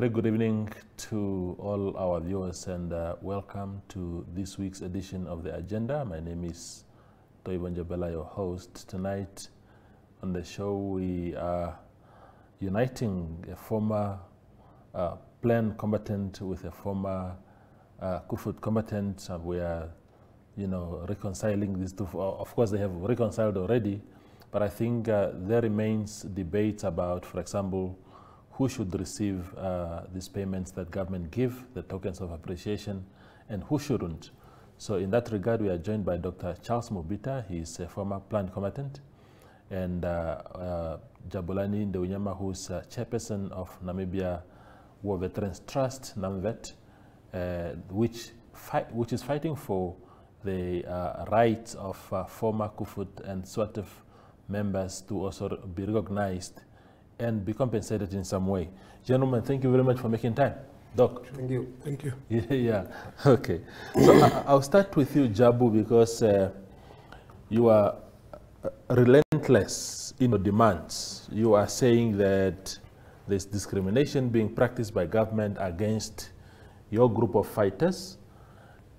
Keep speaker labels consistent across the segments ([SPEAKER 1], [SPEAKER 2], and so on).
[SPEAKER 1] Very good evening to all our viewers and uh, welcome to this week's edition of The Agenda. My name is Toivo Ndjebela, your host. Tonight on the show, we are uniting a former uh, PLAN combatant with a former uh, Koevoet combatant. And we are, you know, reconciling these two. Of course, they have reconciled already, but I think uh, there remains debate about, for example, who should receive uh, these payments that government give, the tokens of appreciation, and who shouldn't. So in that regard, we are joined by Dr. Charles Mubita. He is a former PLAN combatant, and uh, uh, Jabulani Ndeunyema, who's uh, chairperson of Namibia War Veterans Trust, NAMVET, uh, which, which is fighting for the uh, rights of uh, former Koevoet and SWATF members to also be recognized and be compensated in some way. Gentlemen, thank you very much for making time. Doc.
[SPEAKER 2] Thank you.
[SPEAKER 3] Thank you.
[SPEAKER 1] Yeah, yeah. okay. So I, will start with you, Jabu, because uh, you are uh, relentless in your demands. You are saying that there's discrimination being practiced by government against your group of fighters,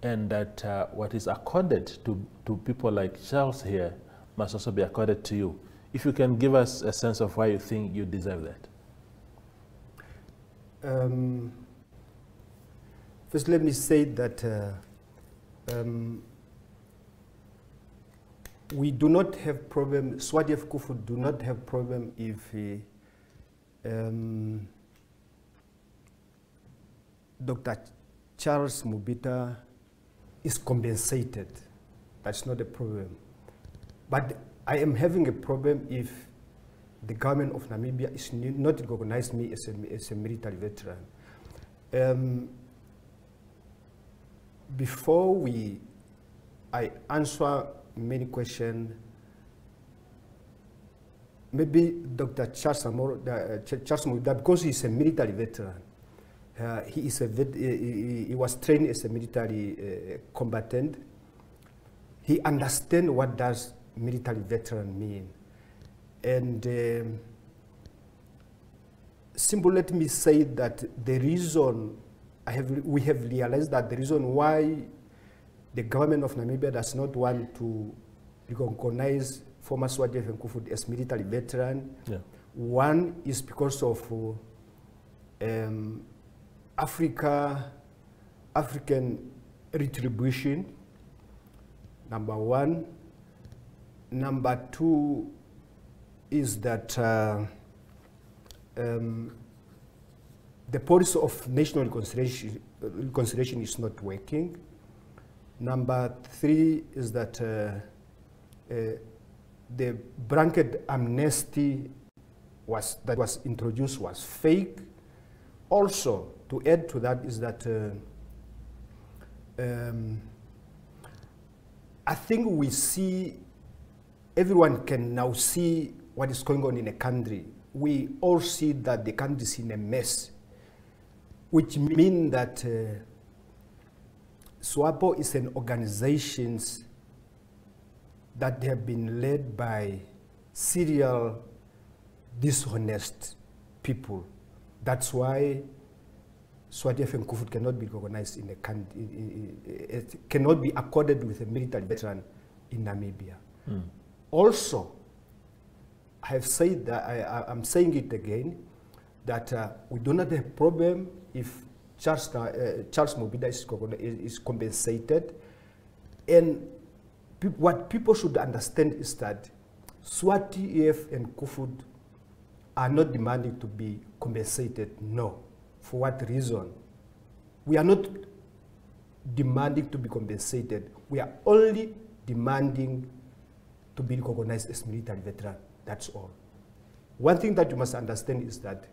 [SPEAKER 1] and that uh, what is accorded to, to people like Charles here must also be accorded to you. If you can give us a sense of why you think you deserve that.
[SPEAKER 2] Um, first, let me say that uh, um, we do not have problem, SWATF Koevoet do not have problem if um, Dr. Charles Mubita is compensated. That's not a problem. But I am having a problem if the government of Namibia is not recognize me as a, as a military veteran. Um, before we, I answer many questions, maybe Dr. Charles Amoro, uh, Charles Muda, because he's a military veteran, uh, he, is a vet, he, he, was trained as a military uh, combatant. He understands what does military veteran mean. And um, simply let me say that the reason I have, we have realized that the reason why the government of Namibia does not want to recognize former SWATF and Koevoet as military veteran, yeah. one is because of um, Africa, African retribution, number one. Number two is that uh, um, the policy of national reconciliation, reconciliation is not working. Number three is that uh, uh, the blanket amnesty was, that was introduced was fake. Also, to add to that is that uh, um, I think we see everyone can now see what is going on in a country. We all see that the country is in a mess, which means that uh, SWAPO is an organization that have been led by serial dishonest people. That's why SWATF and Koevoet cannot be recognized in a country, it cannot be accorded with a military veteran in Namibia. Mm. Also, I have said that, I, am saying it again, that uh, we do not have a problem if Charles, uh, Charles is, is compensated. And pe what people should understand is that SWATF and Koevoet are not demanding to be compensated, no. For what reason? We are not demanding to be compensated. We are only demanding to be recognized as military veteran. That's all. One thing that you must understand is that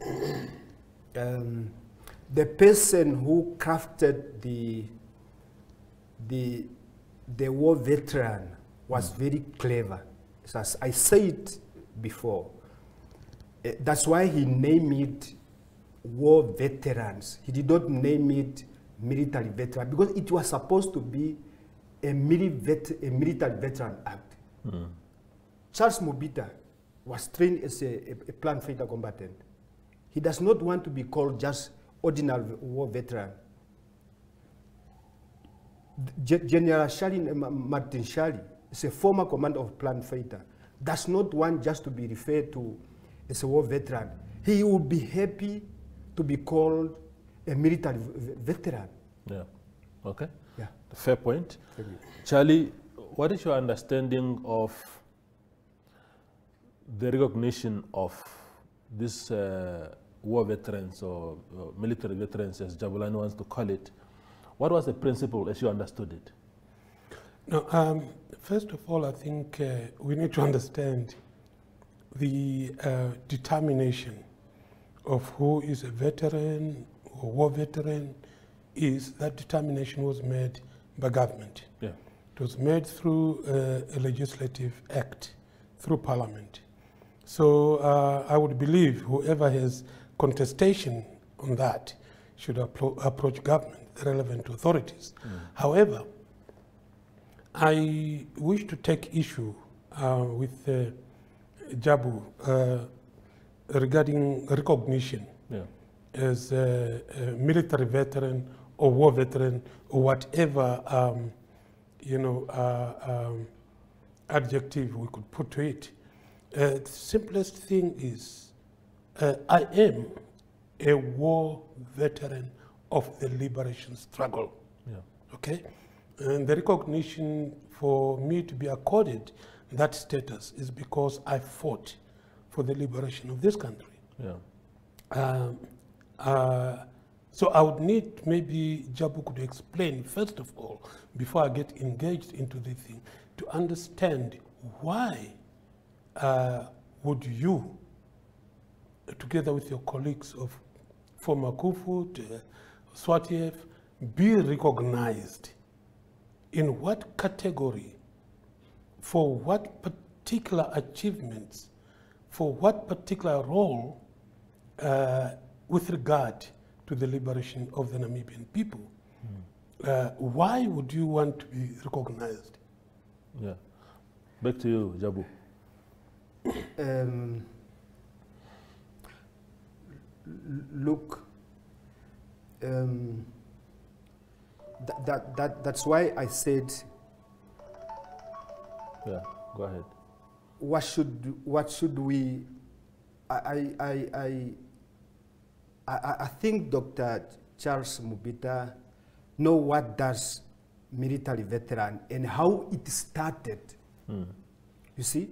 [SPEAKER 2] um, the person who crafted the, the, the war veteran was mm. very clever. As I said before, uh, that's why he named it war veterans. He did not name it military veteran because it was supposed to be a, mili vet, a military veteran act. Mm. Charles Mubita was trained as a, a, a PLAN fighter combatant. He does not want to be called just ordinary war veteran. Ge- General Shalli, Ma- Martin Shalli is a former commander of PLAN fighter. Does not want just to be referred to as a war veteran. He would be happy to be called a military v- veteran.
[SPEAKER 1] Yeah. Okay.
[SPEAKER 2] Yeah.
[SPEAKER 1] Fair point. Charlie, what is your understanding of the recognition of these uh, war veterans or, or military veterans, as Jabulani wants to call it? What was the principle as you understood it?
[SPEAKER 3] No, um, first of all, I think uh, we need to understand the uh, determination of who is a veteran or war veteran is that determination was made by government.
[SPEAKER 1] Yeah.
[SPEAKER 3] It was made through uh, a legislative act, through parliament. So uh, I would believe whoever has contestation on that should appro- approach government, the relevant authorities. However, I wish to take issue uh, with uh, Jabu uh, regarding recognition
[SPEAKER 1] Yeah.
[SPEAKER 3] as a, a military veteran or war veteran or whatever um, you know uh, um, adjective we could put to it. Uh, the simplest thing is uh, I am a war veteran of the liberation struggle.
[SPEAKER 1] Yeah.
[SPEAKER 3] Okay? And the recognition for me to be accorded that status is because I fought for the liberation of this country.
[SPEAKER 1] Yeah.
[SPEAKER 3] Um, uh, so I would need maybe Jabu could explain, first of all, before I get engaged into the thing, to understand why uh, would you, together with your colleagues of former Koevoet, uh, SWATF, be recognized in what category, for what particular achievements, for what particular role uh, with regard to the liberation of the Namibian people. Uh, why would you want to be recognized?
[SPEAKER 1] Yeah. Back to you, Jabu.
[SPEAKER 2] Um, look, um, that, that, that, that's why I said,
[SPEAKER 1] Yeah. Go ahead.
[SPEAKER 2] what should, what should we, I, I, I, I, I, I think Dr. Charles Mubita know what does military veteran and how it started.
[SPEAKER 1] Mm.
[SPEAKER 2] You see,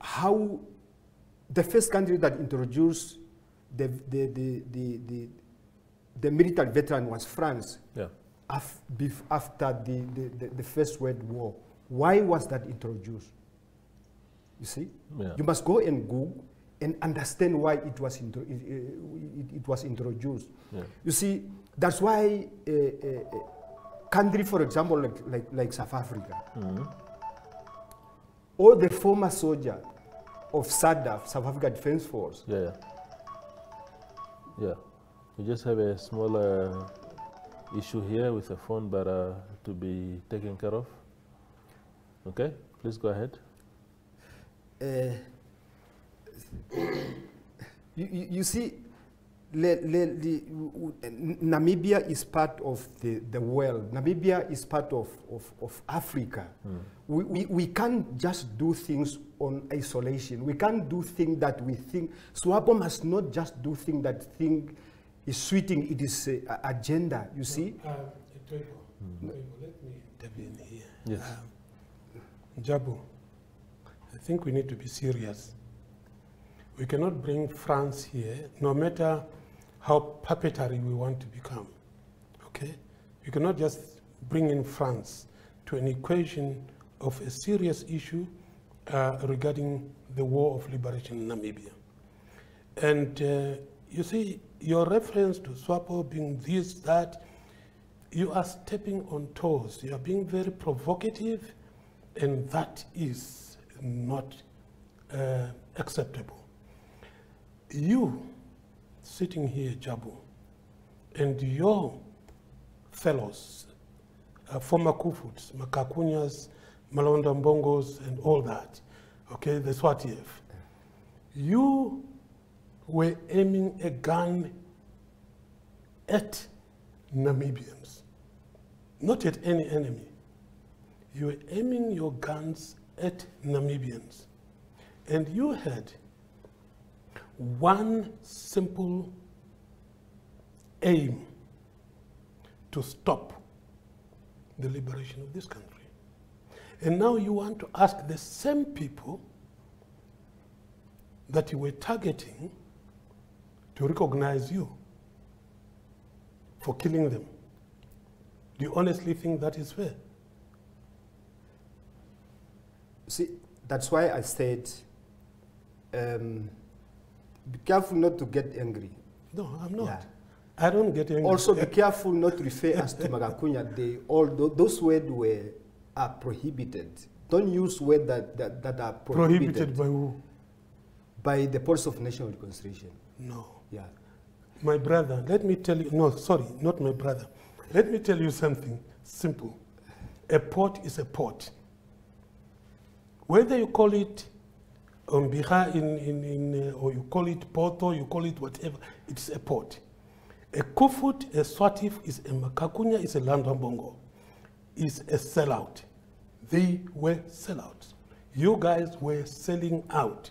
[SPEAKER 2] how the first country that introduced the, the, the, the, the, the military veteran was France
[SPEAKER 1] Yeah.
[SPEAKER 2] af, bef, after the, the, the, the First World War. Why was that introduced? You see,
[SPEAKER 1] Yeah.
[SPEAKER 2] you must go and Google and understand why it was, intro, it, it, it was introduced.
[SPEAKER 1] Yeah.
[SPEAKER 2] You see, that's why a, a, a country, for example, like, like, like South Africa,
[SPEAKER 1] Mhm.
[SPEAKER 2] all the former soldier of SADF, South Africa Defense Force,
[SPEAKER 1] Yeah, yeah. Yeah. We just have a small uh, issue here with the phone, but uh, to be taken care of. Okay, please go ahead.
[SPEAKER 2] uh, you, you, you see, le, le, the, Namibia is part of the, the world. Namibia is part of, of, of Africa. We, we, we can't just do things on isolation. We can't do things that we think. SWAPO must not just do things that think is suiting it is uh, agenda, you see?
[SPEAKER 3] Uh, Etoibo, Etoibo, let me intervene here.
[SPEAKER 1] Yes.
[SPEAKER 3] Um, Jabu, I think we need to be serious. We cannot bring France here, no matter how puppetary we want to become. Okay? You cannot just bring in France to an equation of a serious issue uh, regarding the war of liberation in Namibia. And uh, you see, your reference to SWAPO being this, that, you are stepping on toes. You are being very provocative, and that is not uh, acceptable. You sitting here, Jabu, and your fellows, uh, former Koevoets, Makakunyas, Malonda Mbongos, and all that, okay, the SWATF, you were aiming a gun at Namibians, not at any enemy. You were aiming your guns at Namibians. And you had one simple aim to stop the liberation of this country. And now you want to ask the same people that you were targeting to recognize you for killing them. Do you honestly think that is fair?
[SPEAKER 2] See, that's why I said, um, be careful not to get angry.
[SPEAKER 3] No, I'm not.
[SPEAKER 2] Yeah.
[SPEAKER 3] I don't get angry.
[SPEAKER 2] Also, be careful not to refer us to Makakunya. They, all tho- those words were are prohibited. Don't use words that, that, that are prohibited,
[SPEAKER 3] prohibited by who?
[SPEAKER 2] by the Policy of National Reconciliation.
[SPEAKER 3] No.
[SPEAKER 2] Yeah.
[SPEAKER 3] My brother, let me tell you, no, sorry, not my brother. Let me tell you something simple. A port is a port. Whether you call it Umbiha in, in, in, uh, or you call it Porto, you call it whatever, it's a port. A Kufut, a SWATF, is a Makakunya, is a Landambongo, is a sellout. They were sellouts. You guys were selling out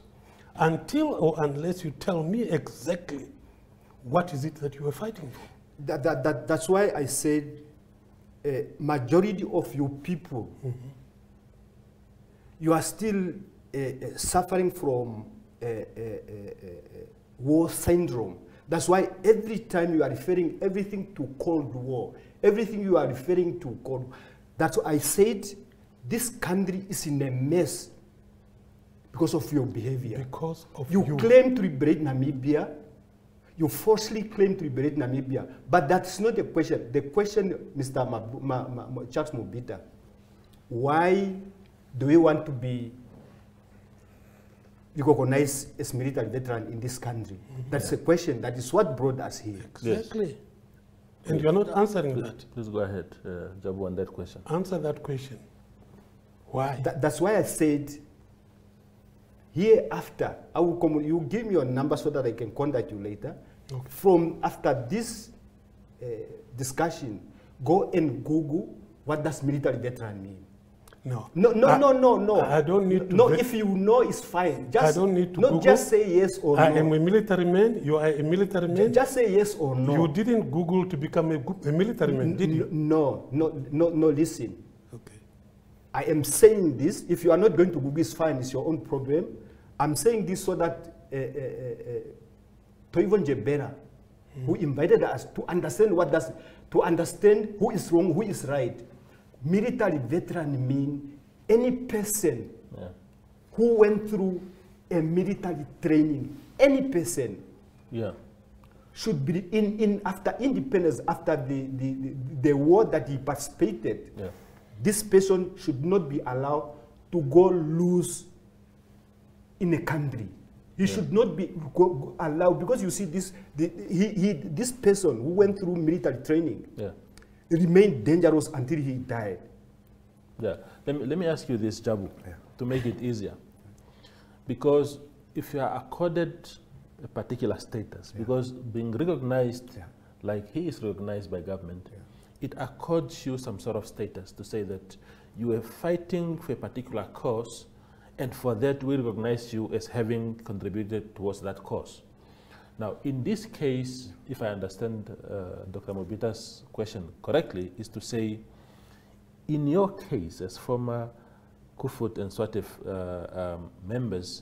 [SPEAKER 3] until or unless you tell me exactly what is it that you were fighting for.
[SPEAKER 2] That, that, that, that's why I said uh, majority of you people, you are still suffering from uh, uh, uh, uh, war syndrome. That's why every time you are referring everything to Cold War, everything you are referring to Cold War, That's why I said this country is in a mess because of your behavior.
[SPEAKER 3] Because of
[SPEAKER 2] You,
[SPEAKER 3] you.
[SPEAKER 2] claim to liberate Namibia. You falsely claim to liberate Namibia. But that's not the question. The question, Mr. Mabu, Ma, Ma, Ma, Charles Mubita, why do we want to be recognized as military veteran in this country? That's a question. That is what brought us here.
[SPEAKER 3] Exactly. And you're not answering that.
[SPEAKER 1] Please go ahead, uh, Jabu, on that question.
[SPEAKER 3] Answer that question. Why?
[SPEAKER 2] That, that's why I said hereafter, I will come, you give me your number so that I can contact you later.
[SPEAKER 3] Okay.
[SPEAKER 2] From after this uh, discussion, go and Google what does military veteran mean.
[SPEAKER 3] No.
[SPEAKER 2] No, no,
[SPEAKER 3] I-
[SPEAKER 2] no, no, no.
[SPEAKER 3] I don't need to
[SPEAKER 2] No, if you know, it's fine. Just, I
[SPEAKER 3] don't need to
[SPEAKER 2] Not
[SPEAKER 3] Google.
[SPEAKER 2] just say yes or
[SPEAKER 3] I
[SPEAKER 2] no.
[SPEAKER 3] am a military man. You are a military man.
[SPEAKER 2] Just say yes or no.
[SPEAKER 3] You didn't Google to become a, a military man, did you?
[SPEAKER 2] No, no, no, no, listen.
[SPEAKER 3] Okay.
[SPEAKER 2] I am saying this. If you are not going to Google, it's fine. It's your own problem. I'm saying this so that uh, uh, uh, Toivo Ndjebela, who invited us to understand what does, to understand who is wrong, who is right. Military veteran mean any person
[SPEAKER 1] Yeah.
[SPEAKER 2] who went through a military training. Any person
[SPEAKER 1] Yeah.
[SPEAKER 2] should be in, in after independence, after the, the, the, the war that he participated
[SPEAKER 1] Yeah.
[SPEAKER 2] this person should not be allowed to go loose in a country. He should not be go, go allowed because you see this the, he, he this person who went through military training
[SPEAKER 1] Yeah.
[SPEAKER 2] Remained dangerous until he died.
[SPEAKER 1] Yeah. Let me, let me ask you this, Jabu, to make it easier. Because if you are accorded a particular status, because being recognized
[SPEAKER 2] Yeah.
[SPEAKER 1] like he is recognized by government, it accords you some sort of status to say that you are fighting for a particular cause, and for that we recognize you as having contributed towards that cause. Now, in this case, if I understand uh, Dr. Mubita's question correctly, is to say, in your case, as former Koevoet and SWATF uh, um, members,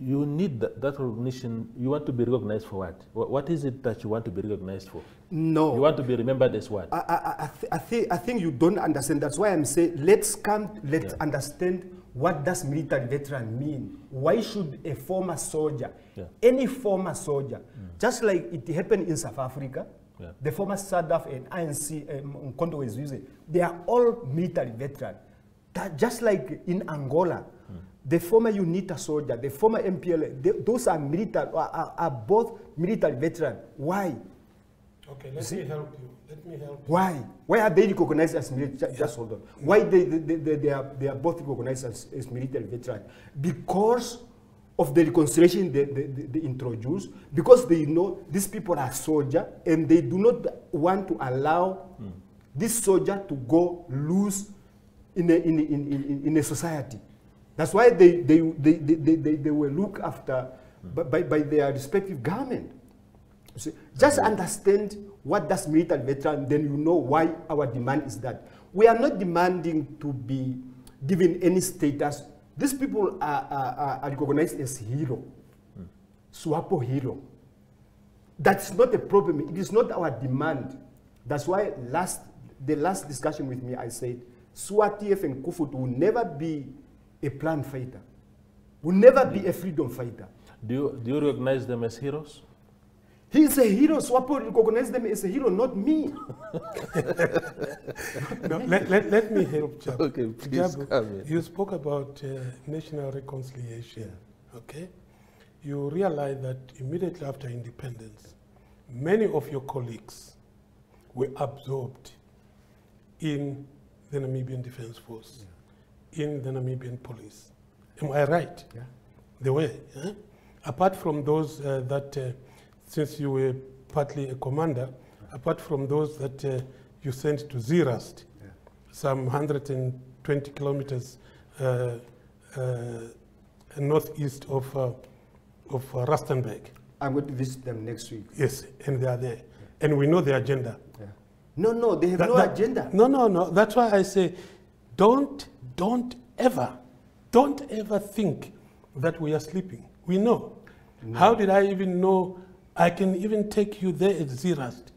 [SPEAKER 1] you need that, that recognition. You want to be recognized for what? Wha- What is it that you want to be recognized for?
[SPEAKER 2] No.
[SPEAKER 1] You want to be remembered as what?
[SPEAKER 2] I, I, I, th- I, think, I think you don't understand. That's why I'm saying let's come, let's
[SPEAKER 1] Yeah.
[SPEAKER 2] understand what does military veteran mean. Why should a former soldier,
[SPEAKER 1] Yeah.
[SPEAKER 2] any former soldier, just like it happened in South Africa,
[SPEAKER 1] Yeah.
[SPEAKER 2] the former SADF and ANC, um, Umkhonto we Sizwe, they are all military veteran. That just like in Angola, the former UNITA soldier, the former MPLA, they, those are military, are, are, are both military veteran. Why?
[SPEAKER 3] Okay, let me help you. Let me help.
[SPEAKER 2] Why? Why are they recognized as military? Just hold on. Why they, they, they, they, are, they are both recognized as, as military veteran? Because of the reconciliation they, they, they, they introduce because they know these people are soldier and they do not want to allow this soldier to go loose in a, in, a- in, in, in a society. That's why they, they, they, they, they, they, they were looked after by, by, by their respective government. See, just understand what does military veteran, then you know why our demand is that. We are not demanding to be given any status. These people are, are, are- recognized as hero, SWAPO hero. That's not a problem. It is not our demand. That's why last, the last discussion with me, I said, SWATF and Koevoet will never be a PLAN fighter, will never be a freedom fighter.
[SPEAKER 1] Do you, do you recognize them as heroes?
[SPEAKER 2] He is a hero. SWAPO recognize them as a hero, not me.
[SPEAKER 3] No, let, let, let me help Jabu.
[SPEAKER 1] Okay, please
[SPEAKER 3] Jabu,
[SPEAKER 1] come in.
[SPEAKER 3] you spoke about uh, national reconciliation, okay? You realize that immediately after independence, many of your colleagues were absorbed in the Namibian Defense Force, in the Namibian police. Am I right?
[SPEAKER 2] Yeah.
[SPEAKER 3] They were. eh? Apart from those uh, that, uh, since you were partly a commander, apart from those that uh, you sent to Zeerust,
[SPEAKER 2] Yeah.
[SPEAKER 3] some 120 kilometers uh, uh, northeast of, uh, of uh, Rustenburg.
[SPEAKER 2] I'm going to visit them next week.
[SPEAKER 3] Yes, and they are there. And we know their agenda.
[SPEAKER 2] Yeah. No, no, they have
[SPEAKER 3] That-
[SPEAKER 2] no
[SPEAKER 3] that-
[SPEAKER 2] agenda.
[SPEAKER 3] No, no, no. That's why I say, don't, don't ever, don't ever think that we are sleeping. We know. How did I even know? I can even take you there at Zeerust,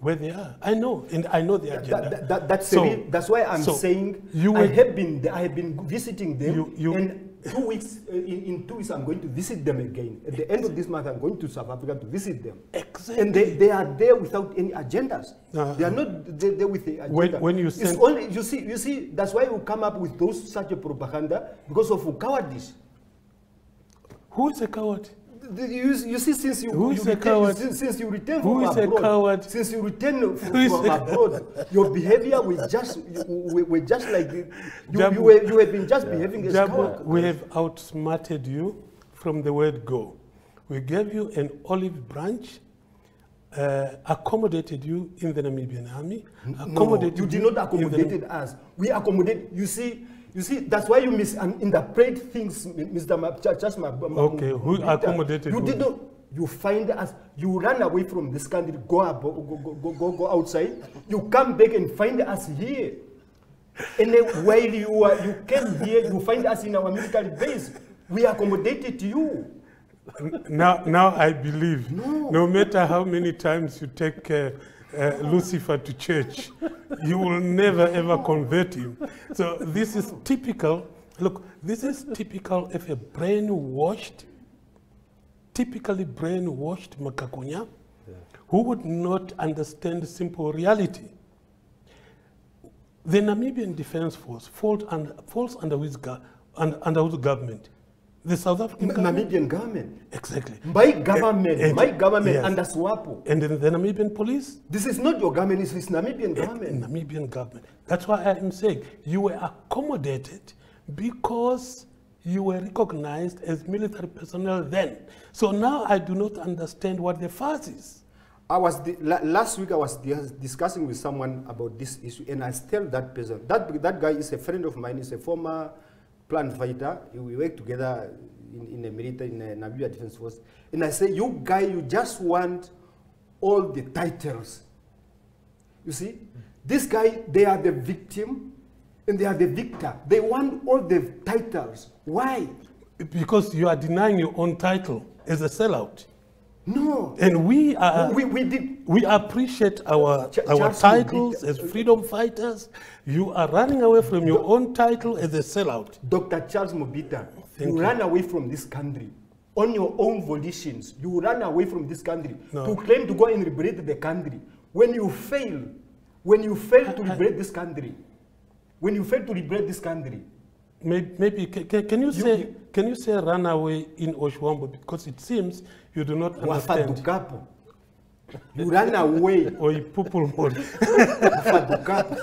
[SPEAKER 3] where they are. I know, and I know the agenda.
[SPEAKER 2] that- that- that's,
[SPEAKER 3] So-
[SPEAKER 2] that's why I'm
[SPEAKER 3] so
[SPEAKER 2] saying
[SPEAKER 3] you
[SPEAKER 2] I have been I have been visiting them,
[SPEAKER 3] You- you-
[SPEAKER 2] and two weeks uh, in, in two weeks I'm going to visit them again. At the end of this month, I'm going to South Africa to visit them.
[SPEAKER 3] Exactly.
[SPEAKER 2] And they, they are there without any agendas.
[SPEAKER 3] Uh-huh.
[SPEAKER 2] They are not there, with the agenda.
[SPEAKER 3] When- when you
[SPEAKER 2] it's
[SPEAKER 3] send-
[SPEAKER 2] only you see you see that's why you come up with those such a propaganda because of cowardice.
[SPEAKER 3] Who is a coward?
[SPEAKER 2] The- You, you see, since you,
[SPEAKER 3] Who
[SPEAKER 2] you
[SPEAKER 3] is a coward?
[SPEAKER 2] Since, since you return
[SPEAKER 3] Who
[SPEAKER 2] from
[SPEAKER 3] is a
[SPEAKER 2] abroad,
[SPEAKER 3] coward?
[SPEAKER 2] since you return from, from abroad, your behavior was just we, we just like you, you,
[SPEAKER 3] Jabu-
[SPEAKER 2] were, you have been just behaving as
[SPEAKER 3] Jabu,
[SPEAKER 2] coward.
[SPEAKER 3] we have outsmarted you from the word go. We gave you an olive branch, uh, accommodated you in the Namibian army,
[SPEAKER 2] No, you did not accommodate us. We accommodate. You see, you see. That's why you misinterpret things, Mr. Ma- Ch- Charles Ma- Ma-
[SPEAKER 3] Okay, who accommodated
[SPEAKER 2] You
[SPEAKER 3] who?
[SPEAKER 2] did not. You find us. You run away from this country. Go up, go, go, go, go, go outside. You come back and find us here. And then while you are, you came here, you find us in our military base. We accommodated you.
[SPEAKER 3] Now, now I believe,
[SPEAKER 2] No.
[SPEAKER 3] no matter how many times you take uh, uh, Lucifer to church, you will never ever convert him. So this is typical. Look, this is typical of a brainwashed, typically brainwashed Makakunya, who would not understand simple reality. The Namibian Defense Force falls under, falls under, under, under whose government? The South African government?
[SPEAKER 2] Namibian government.
[SPEAKER 3] Exactly.
[SPEAKER 2] My government,
[SPEAKER 3] eh,
[SPEAKER 2] my government
[SPEAKER 3] yes.
[SPEAKER 2] under SWAPO.
[SPEAKER 3] And the Namibian police,
[SPEAKER 2] This is not your government, it's, Namibian government.
[SPEAKER 3] Namibian government. That's why I am saying you were accommodated because you were recognized as military personnel then. So now I do not understand what the fuss is.
[SPEAKER 2] I was last week I was discussing with someone about this issue, and I tell that person that that guy is a friend of mine. He's a former PLAN fighter. We work together in, in the military in the Namibia Defense Force. And I say, you guy, you just want all the titles. You see, this guy, they are the victim, and they are the victor. They want all the titles. Why?
[SPEAKER 3] Because you are denying your own title as a sellout.
[SPEAKER 2] No.
[SPEAKER 3] And we are.
[SPEAKER 2] we, we did
[SPEAKER 3] We appreciate our,
[SPEAKER 2] Ch-
[SPEAKER 3] our
[SPEAKER 2] Charles
[SPEAKER 3] titles
[SPEAKER 2] Mubita-
[SPEAKER 3] as freedom fighters. You are running away from your own title as a sellout.
[SPEAKER 2] Dr. Charles
[SPEAKER 3] Mubita,
[SPEAKER 2] you,
[SPEAKER 3] you.
[SPEAKER 2] ran away from this country on your own volitions. You ran away from this country
[SPEAKER 3] No.
[SPEAKER 2] to claim to go and liberate the country. When you fail, when you fail to
[SPEAKER 3] I- I-
[SPEAKER 2] liberate this country, when you fail to liberate this country,
[SPEAKER 3] Maybe, maybe ca- ca- can you
[SPEAKER 2] You-
[SPEAKER 3] say can you say run away in Oshwambo because it seems you do not understand.
[SPEAKER 2] wafadukapo. You ran away,
[SPEAKER 3] Or Pupul
[SPEAKER 2] wafadukapo.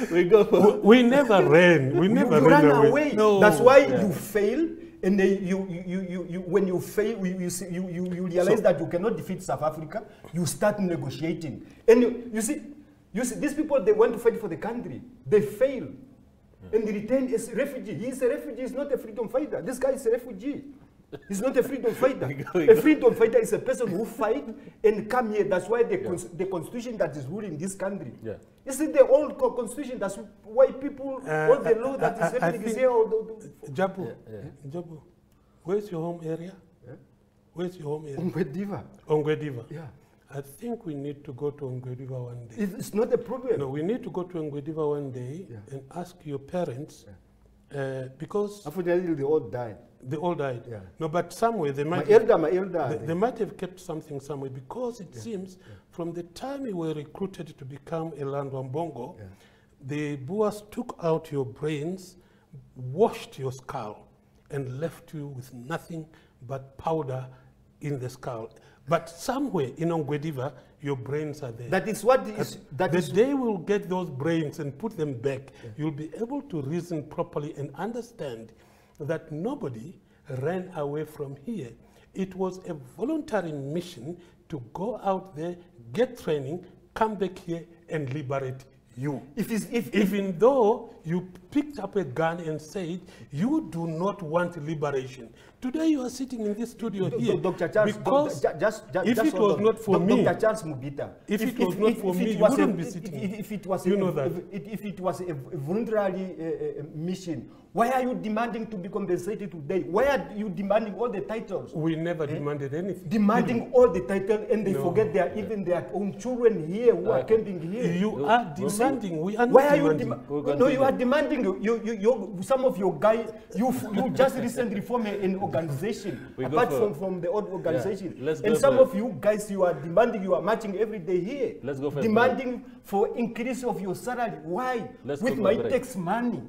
[SPEAKER 1] We go for
[SPEAKER 3] We never ran. We never
[SPEAKER 2] you
[SPEAKER 3] ran,
[SPEAKER 2] ran away.
[SPEAKER 3] No.
[SPEAKER 2] That's why
[SPEAKER 1] Yeah.
[SPEAKER 2] you fail and they, you, you, you, you, when you fail, you, you, see, you, you, you realize
[SPEAKER 3] So-
[SPEAKER 2] that you cannot defeat South Africa, you start negotiating. And you, you see, you see, these people, they want to fight for the country. They fail. And they return as refugee. He is a refugee, he's not a freedom fighter. This guy is a refugee. He's not a freedom fighter. A freedom fighter is a person who fight and come here. That's why the, cons- the constitution that is ruling this country.
[SPEAKER 1] Yeah.
[SPEAKER 2] Is it the old co- constitution? That's why people,
[SPEAKER 3] Uh,
[SPEAKER 2] all the law that
[SPEAKER 3] I-
[SPEAKER 2] is
[SPEAKER 3] I- I
[SPEAKER 2] happening is here. All the, the,
[SPEAKER 3] Jabu,
[SPEAKER 1] Yeah, yeah.
[SPEAKER 3] Jabu, where's your home area?
[SPEAKER 2] Yeah.
[SPEAKER 3] Where's your home area?
[SPEAKER 2] Umwediva.
[SPEAKER 3] Ongwediva.
[SPEAKER 2] Yeah.
[SPEAKER 3] I think we need to go to Ongwediva one day.
[SPEAKER 2] It's not a problem.
[SPEAKER 3] No, we need to go to Ongwediva one day
[SPEAKER 2] Yeah.
[SPEAKER 3] and ask your parents, uh, because
[SPEAKER 2] Unfortunately, they all died.
[SPEAKER 3] they all died.
[SPEAKER 2] Yeah.
[SPEAKER 3] No, but somewhere they might...
[SPEAKER 2] My
[SPEAKER 3] might.
[SPEAKER 2] elder, my elder.
[SPEAKER 3] They, they might have kept something somewhere because it seems from the time you were recruited to become a Landwambongo,
[SPEAKER 2] Yeah.
[SPEAKER 3] the Boers took out your brains, washed your skull, and left you with nothing but powder in the skull. But somewhere in Ongwediva, your brains are there.
[SPEAKER 2] that is what is. That
[SPEAKER 3] the
[SPEAKER 2] is.
[SPEAKER 3] day we'll get those brains and put them back, you'll be able to reason properly and understand that nobody ran away from here. It was a voluntary mission to go out there, get training, come back here and liberate you.
[SPEAKER 2] If if, if
[SPEAKER 3] Even though you picked up a gun and said you do not want liberation. Today you are sitting in this studio
[SPEAKER 2] Do-
[SPEAKER 3] here
[SPEAKER 2] do- Dr. Charles,
[SPEAKER 3] because
[SPEAKER 2] Dr. just, just,
[SPEAKER 3] if
[SPEAKER 2] just
[SPEAKER 3] it was not for
[SPEAKER 2] Doc-
[SPEAKER 3] me,
[SPEAKER 2] Dr. Charles Mubita,
[SPEAKER 3] If it was not for me, you wouldn't
[SPEAKER 2] a,
[SPEAKER 3] be sitting
[SPEAKER 2] If, if it was
[SPEAKER 3] You
[SPEAKER 2] a,
[SPEAKER 3] know that.
[SPEAKER 2] If, if it was a, a voluntary uh, uh, mission, why are you demanding to be compensated today? Why are you demanding all the titles?
[SPEAKER 3] we never eh? demanded anything.
[SPEAKER 2] Demanding all the titles, and they
[SPEAKER 3] No.
[SPEAKER 2] forget their even their own children here who are
[SPEAKER 1] Okay.
[SPEAKER 2] camping here.
[SPEAKER 3] You are demanding. We are not
[SPEAKER 2] Why are you
[SPEAKER 3] demanding.
[SPEAKER 2] dem- No, you are demanding. You, you, you, you, some of your guys, you, you just recently formed a- an organization, apart from, from the old organization.
[SPEAKER 1] let's
[SPEAKER 2] and
[SPEAKER 1] go
[SPEAKER 2] some
[SPEAKER 1] for-
[SPEAKER 2] of you guys, you are demanding, you are marching every day here.
[SPEAKER 1] Let's go for
[SPEAKER 2] Demanding for increase of your salary. Why?
[SPEAKER 1] Let's
[SPEAKER 2] With
[SPEAKER 1] go
[SPEAKER 2] my
[SPEAKER 1] break.
[SPEAKER 2] tax money.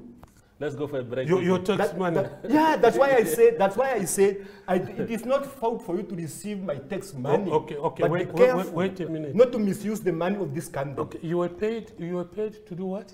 [SPEAKER 1] Let's go for a break.
[SPEAKER 3] Your, your tax
[SPEAKER 2] That-
[SPEAKER 3] money.
[SPEAKER 2] that- yeah, that's why I said. That's why I said I, it is not fault for you to receive my tax oh, money.
[SPEAKER 3] Oh, okay, okay.
[SPEAKER 2] But
[SPEAKER 3] Wait,
[SPEAKER 2] be
[SPEAKER 3] wait, wait, wait a minute.
[SPEAKER 2] Not to misuse the money of this country.
[SPEAKER 3] Okay, you were paid. You were paid to do what?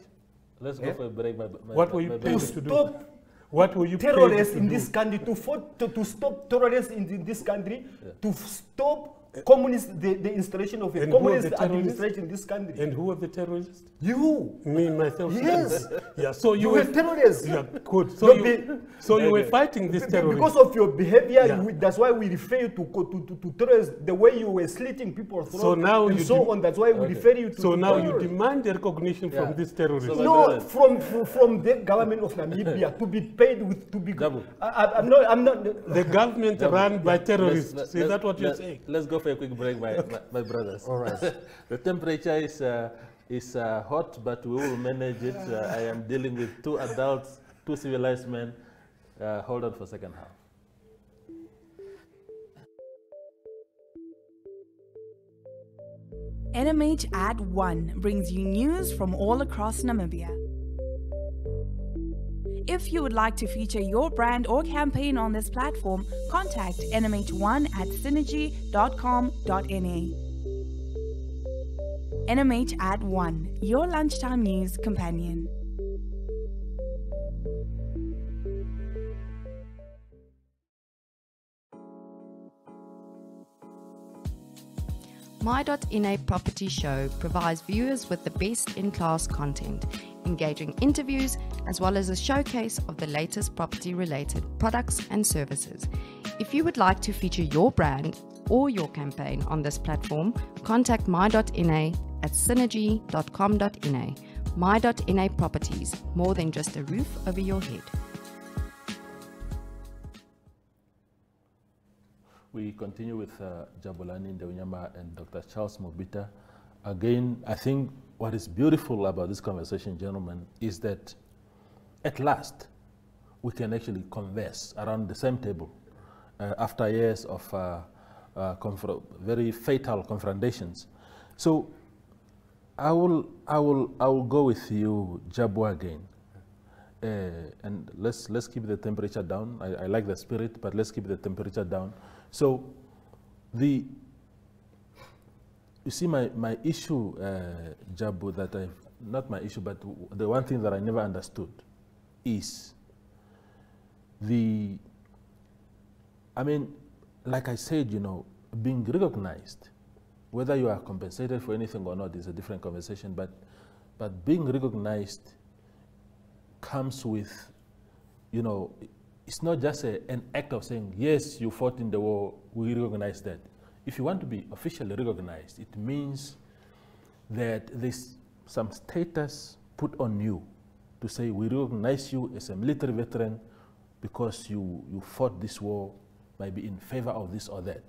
[SPEAKER 1] Let's go for a break. My, my,
[SPEAKER 3] What were you
[SPEAKER 1] brother.
[SPEAKER 3] paid
[SPEAKER 2] To
[SPEAKER 3] to do?
[SPEAKER 2] stop
[SPEAKER 3] What were you paid
[SPEAKER 2] terrorists
[SPEAKER 3] to
[SPEAKER 2] in
[SPEAKER 3] do?
[SPEAKER 2] this country, to, fought, to, to stop terrorists in, in this country, to stop Eh, communist, the, the installation of a
[SPEAKER 3] And
[SPEAKER 2] communist
[SPEAKER 3] the
[SPEAKER 2] administration in this country.
[SPEAKER 3] And who are the terrorists?
[SPEAKER 2] you,
[SPEAKER 3] Me, myself.
[SPEAKER 2] Yes.
[SPEAKER 3] yeah. So you
[SPEAKER 2] you
[SPEAKER 3] were
[SPEAKER 2] were terrorists.
[SPEAKER 3] Yeah, good. So
[SPEAKER 2] No,
[SPEAKER 3] you,
[SPEAKER 2] be-
[SPEAKER 3] so you were
[SPEAKER 1] Okay.
[SPEAKER 3] fighting this
[SPEAKER 2] Be-
[SPEAKER 3] terrorist.
[SPEAKER 2] Because of your behavior,
[SPEAKER 3] Yeah.
[SPEAKER 2] we, that's why we refer you to, to, to, to terrorists, the way you were slitting people's throats
[SPEAKER 3] So now
[SPEAKER 2] and
[SPEAKER 3] you
[SPEAKER 2] so on. That's why we
[SPEAKER 1] Okay.
[SPEAKER 2] refer you to
[SPEAKER 3] so now you demand the recognition
[SPEAKER 1] Yeah.
[SPEAKER 3] from this terrorist.
[SPEAKER 1] So
[SPEAKER 2] No, from, from from the government of Namibia to be paid with to be.
[SPEAKER 1] Jabu.
[SPEAKER 2] I, I, I'm not. I'm not.
[SPEAKER 3] the government
[SPEAKER 1] Yeah,
[SPEAKER 3] run by terrorists. Is that what you're saying?
[SPEAKER 1] Let's go for a quick break, my, my, my brothers.
[SPEAKER 2] All right.
[SPEAKER 1] the temperature is, uh, is uh, hot, but we will manage it. Uh, I am dealing with two adults, two civilized men. Uh, hold on for second half.
[SPEAKER 4] NMH at 1 brings you news from all across Namibia. If you would like to feature your brand or campaign on this platform, contact NMH1 at synergy.com.na. NMH at 1, your lunchtime news companion.
[SPEAKER 5] My.NA Property Show provides viewers with the best in class content, engaging interviews, as well as a showcase of the latest property related products and services. If you would like to feature your brand or your campaign on this platform, contact My.NA at synergy.com.na. My.NA Properties, more than just a roof over your head.
[SPEAKER 1] We continue with uh, Jabulani Ndeunyema and Dr. Charles Mubita. Again, I think what is beautiful about this conversation, gentlemen, is that at last we can actually converse around the same table uh, after years of uh, uh, very fatal confrontations. So I will, I will, I will go with you, Jabu, again. Uh, and let's let's keep the temperature down. I, I like the spirit, but let's keep the temperature down. So, the you see my my issue, uh, Jabu, that I not my issue, but the one thing that I never understood is the I mean, like I said, you know, being recognized, whether you are compensated for anything or not is a different conversation, but, but being recognized comes with, you know, it's not just a, an act of saying, yes, you fought in the war, we recognize that. If you want to be officially recognized, it means that there's some status put on you to say, we recognize you as a military veteran because you, you fought this war, maybe in favor of this or that.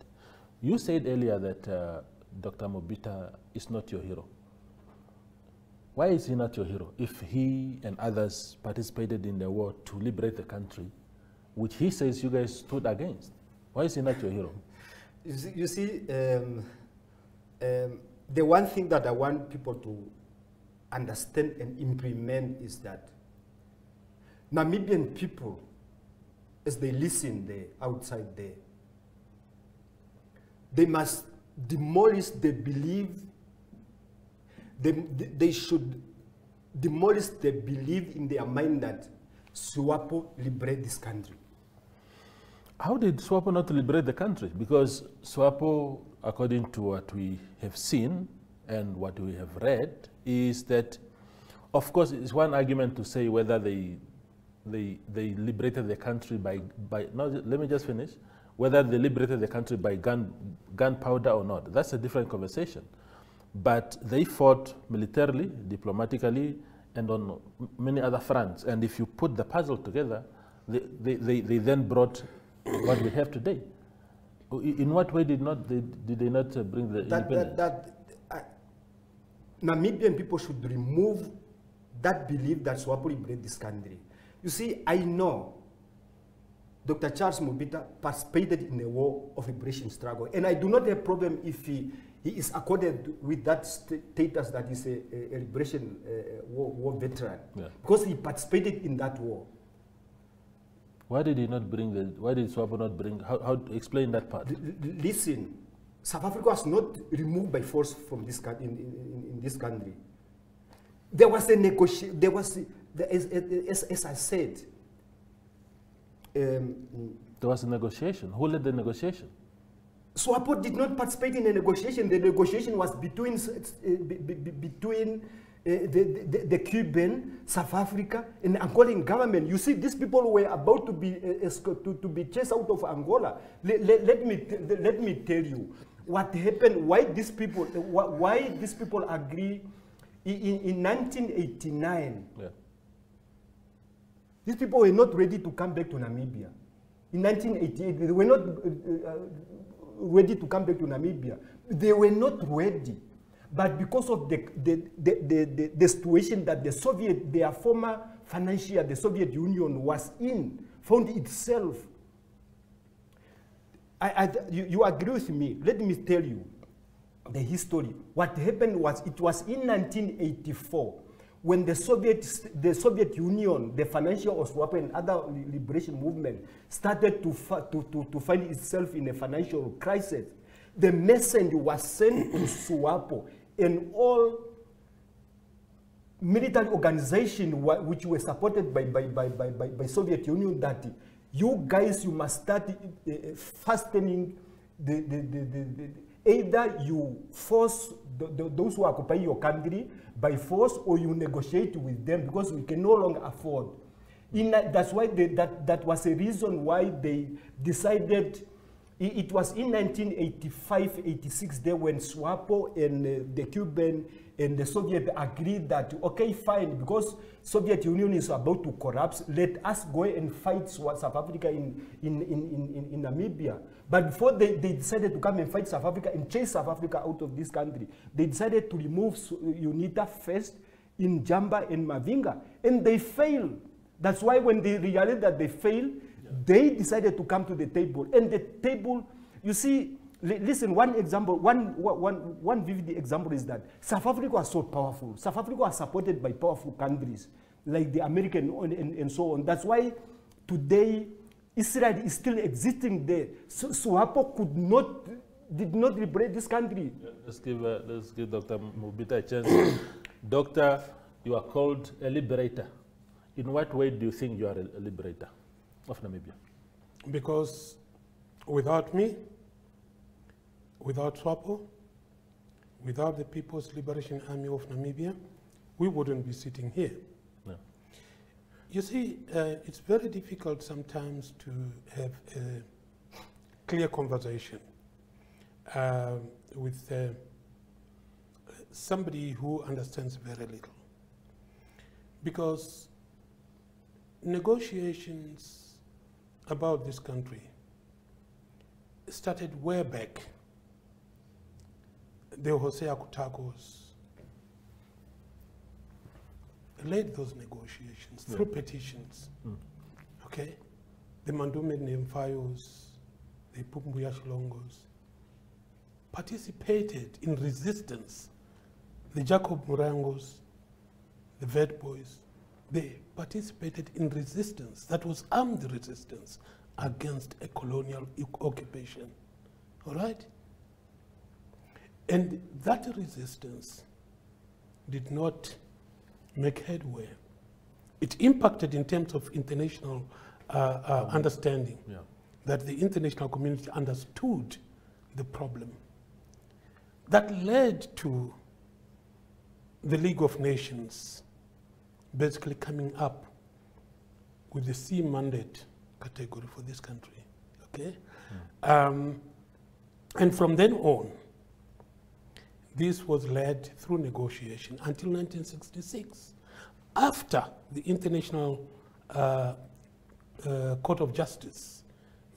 [SPEAKER 1] You said earlier that uh, Dr. Mubita is not your hero. Why is he not your hero? If he and others participated in the war to liberate the country, which he says you guys stood against, why is he not your hero?
[SPEAKER 2] You see, um, um, the one thing that I want people to understand and implement is that Namibian people, as they listen there, outside there, they must demolish the belief, they, they should demolish the belief in their mind that SWAPO liberate this country.
[SPEAKER 1] How did SWAPO not liberate the country? Because SWAPO, according to what we have seen and what we have read, is that, of course, it's one argument to say whether they, they, they liberated the country by, by no, let me just finish, whether they liberated the country by gun, gunpowder or not. That's a different conversation. But they fought militarily, diplomatically, and on many other fronts. And if you put the puzzle together, they, they, they, they then brought what we have today. In what way did not they, did they not uh, bring the
[SPEAKER 2] that,
[SPEAKER 1] independence?
[SPEAKER 2] That, that, uh, Namibian people should remove that belief that SWAPO liberate this country. You see, I know Dr. Charles Mubita participated in the war of liberation struggle, and I do not have problem if he, he is accorded with that status that is a, a liberation uh, war, war, veteran,
[SPEAKER 1] Yeah.
[SPEAKER 2] because he participated in that war.
[SPEAKER 1] Why did he not bring the? Why did SWAPO not bring? How, how explain that part?
[SPEAKER 2] Listen, South Africa was not removed by force from this in, in, in this country. There was a negotiation. There was, the, as, as, as I said, um,
[SPEAKER 1] There was a negotiation. Who led the negotiation?
[SPEAKER 2] SWAPO did not participate in a negotiation. The negotiation was between uh, be- be- be- between the, the, the Cuban, South Africa, and Angolan government. You see, these people were about to be uh, to, to be chased out of Angola. Let, let, let me let me tell you what happened. Why these people? wh- Why these people agree? In, in, in 1989,
[SPEAKER 1] Yeah.
[SPEAKER 2] these people were not ready to come back to Namibia. In 1988, they were not uh, uh, ready to come back to Namibia. They were not ready. But because of the, the, the, the, the, situation that the Soviet, their former financier, the Soviet Union was in, found itself. I, I, you, you agree with me. Let me tell you the history. What happened was it was in 1984 when the Soviet, the Soviet Union, the financial SWAPO and other liberation movement started to, to, to, to find itself in a financial crisis. The message was sent to SWAPO and all military organizations which were supported by, by, by, by, by, Soviet Union that you guys, you must start uh, fastening the, the, the, the, the, either you force the, the, those who occupy your country by force or you negotiate with them because we can no longer afford. In that, that's why they, that, that was a reason why they decided it, was in 1985, 86 there when SWAPO and uh, the Cuban and the Soviet agreed that, okay, fine, because Soviet Union is about to collapse, let us go and fight South Africa in, in, in, in, in Namibia. But before they, they decided to come and fight South Africa and chase South Africa out of this country, they decided to remove UNITA first in Jamba and Mavinga, and they failed. That's why when they realized that they failed, they decided to come to the table. And the table, you see, li- listen, one example, one, one, one vivid example is that South Africa was so powerful. South Africa was supported by powerful countries like the American and, and, and so on. That's why today Israel is still existing there. So SWAPO could not, did not liberate this country.
[SPEAKER 1] Let's give, uh, let's give Dr. Mubita a chance. Doctor, you are called a liberator. In what way do you think you are a liberator of Namibia?
[SPEAKER 3] because Without me, without SWAPO, without the People's Liberation Army of Namibia, we wouldn't be sitting here.
[SPEAKER 1] No.
[SPEAKER 3] You see, uh, it's very difficult sometimes to have a clear conversation uh, with uh, somebody who understands very little. Because negotiations about this country started way back. The Hosea Kutakos led those negotiations through petitions.
[SPEAKER 1] Mm.
[SPEAKER 3] Okay? The Mandume Ndemufayos, the Pumbuya Shilongos participated in resistance. The Jacob Morengas, the Witboois, they participated in resistance that was armed resistance against a colonial occupation. All right? And that resistance did not make headway. It impacted in terms of international uh, uh, understanding,
[SPEAKER 1] Yeah.
[SPEAKER 3] that the international community understood the problem. That led to the League of Nations basically coming up with the C mandate category for this country. Okay? Um, and from then on, this was led through negotiation until 1966. After the International uh, uh, Court of Justice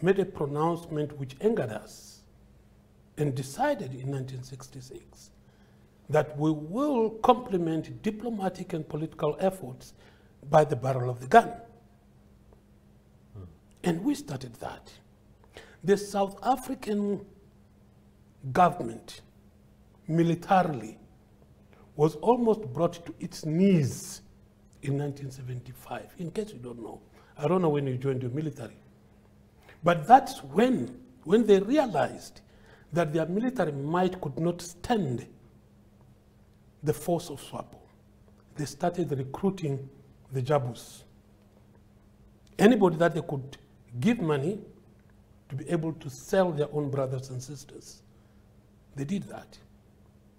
[SPEAKER 3] made a pronouncement which angered us and decided in 1966 that we will complement diplomatic and political efforts by the barrel of the gun. Hmm. And we started that. The South African government, militarily, was almost brought to its knees in 1975. In case you don't know, I don't know when you joined the military. But that's when, when they realized that their military might could not stand the force of SWAPO. They started recruiting the Jabus. Anybody that they could give money to be able to sell their own brothers and sisters. They did that.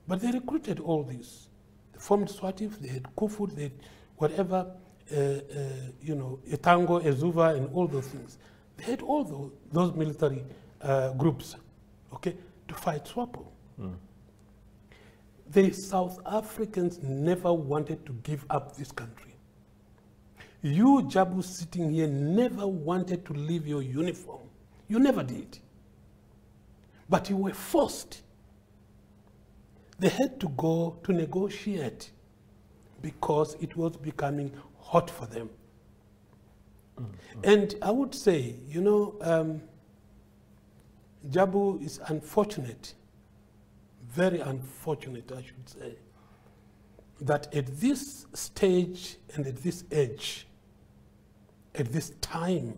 [SPEAKER 3] But they recruited all these. They formed SWATF, they had Koevoet, they had whatever, uh, uh, you know, Etango, Ezuva, and all those things. They had all those, those military uh, groups, okay, to fight SWAPO. The South Africans never wanted to give up this country. You, Jabu, sitting here, never wanted to leave your uniform. You never did. But you were forced. They had to go to negotiate because it was becoming hot for them. And I would say, you know, um, Jabu is unfortunate, very unfortunate, I should say, that at this stage and at this age, at this time,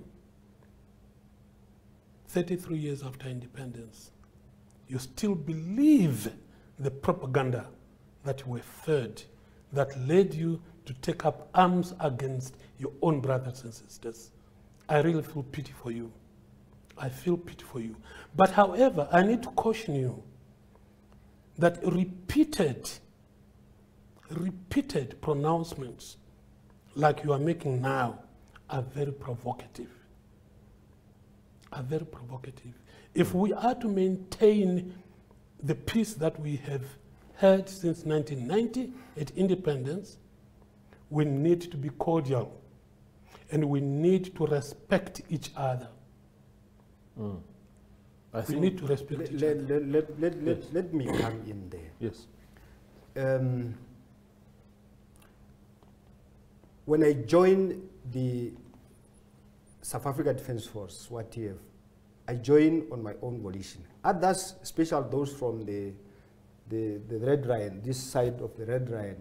[SPEAKER 3] 33 years after independence, you still believe the propaganda that you were fed that led you to take up arms against your own brothers and sisters. I really feel pity for you. I feel pity for you. But however, I need to caution you that repeated, repeated pronouncements like you are making now are very provocative. Are very provocative. If we are to maintain the peace that we have had since 1990 at independence, we need to be cordial and we need to respect each other. Mm.
[SPEAKER 1] I
[SPEAKER 3] We need to respect
[SPEAKER 2] Let,
[SPEAKER 3] each
[SPEAKER 2] let,
[SPEAKER 3] other.
[SPEAKER 2] let, let, let,
[SPEAKER 1] Yes.
[SPEAKER 2] let, me come in there.
[SPEAKER 1] yes.
[SPEAKER 2] Um, when I joined the South Africa Defence Force, SWATF, I joined on my own volition. Others, especially those from the, the, the Red Line, this side of the Red Line,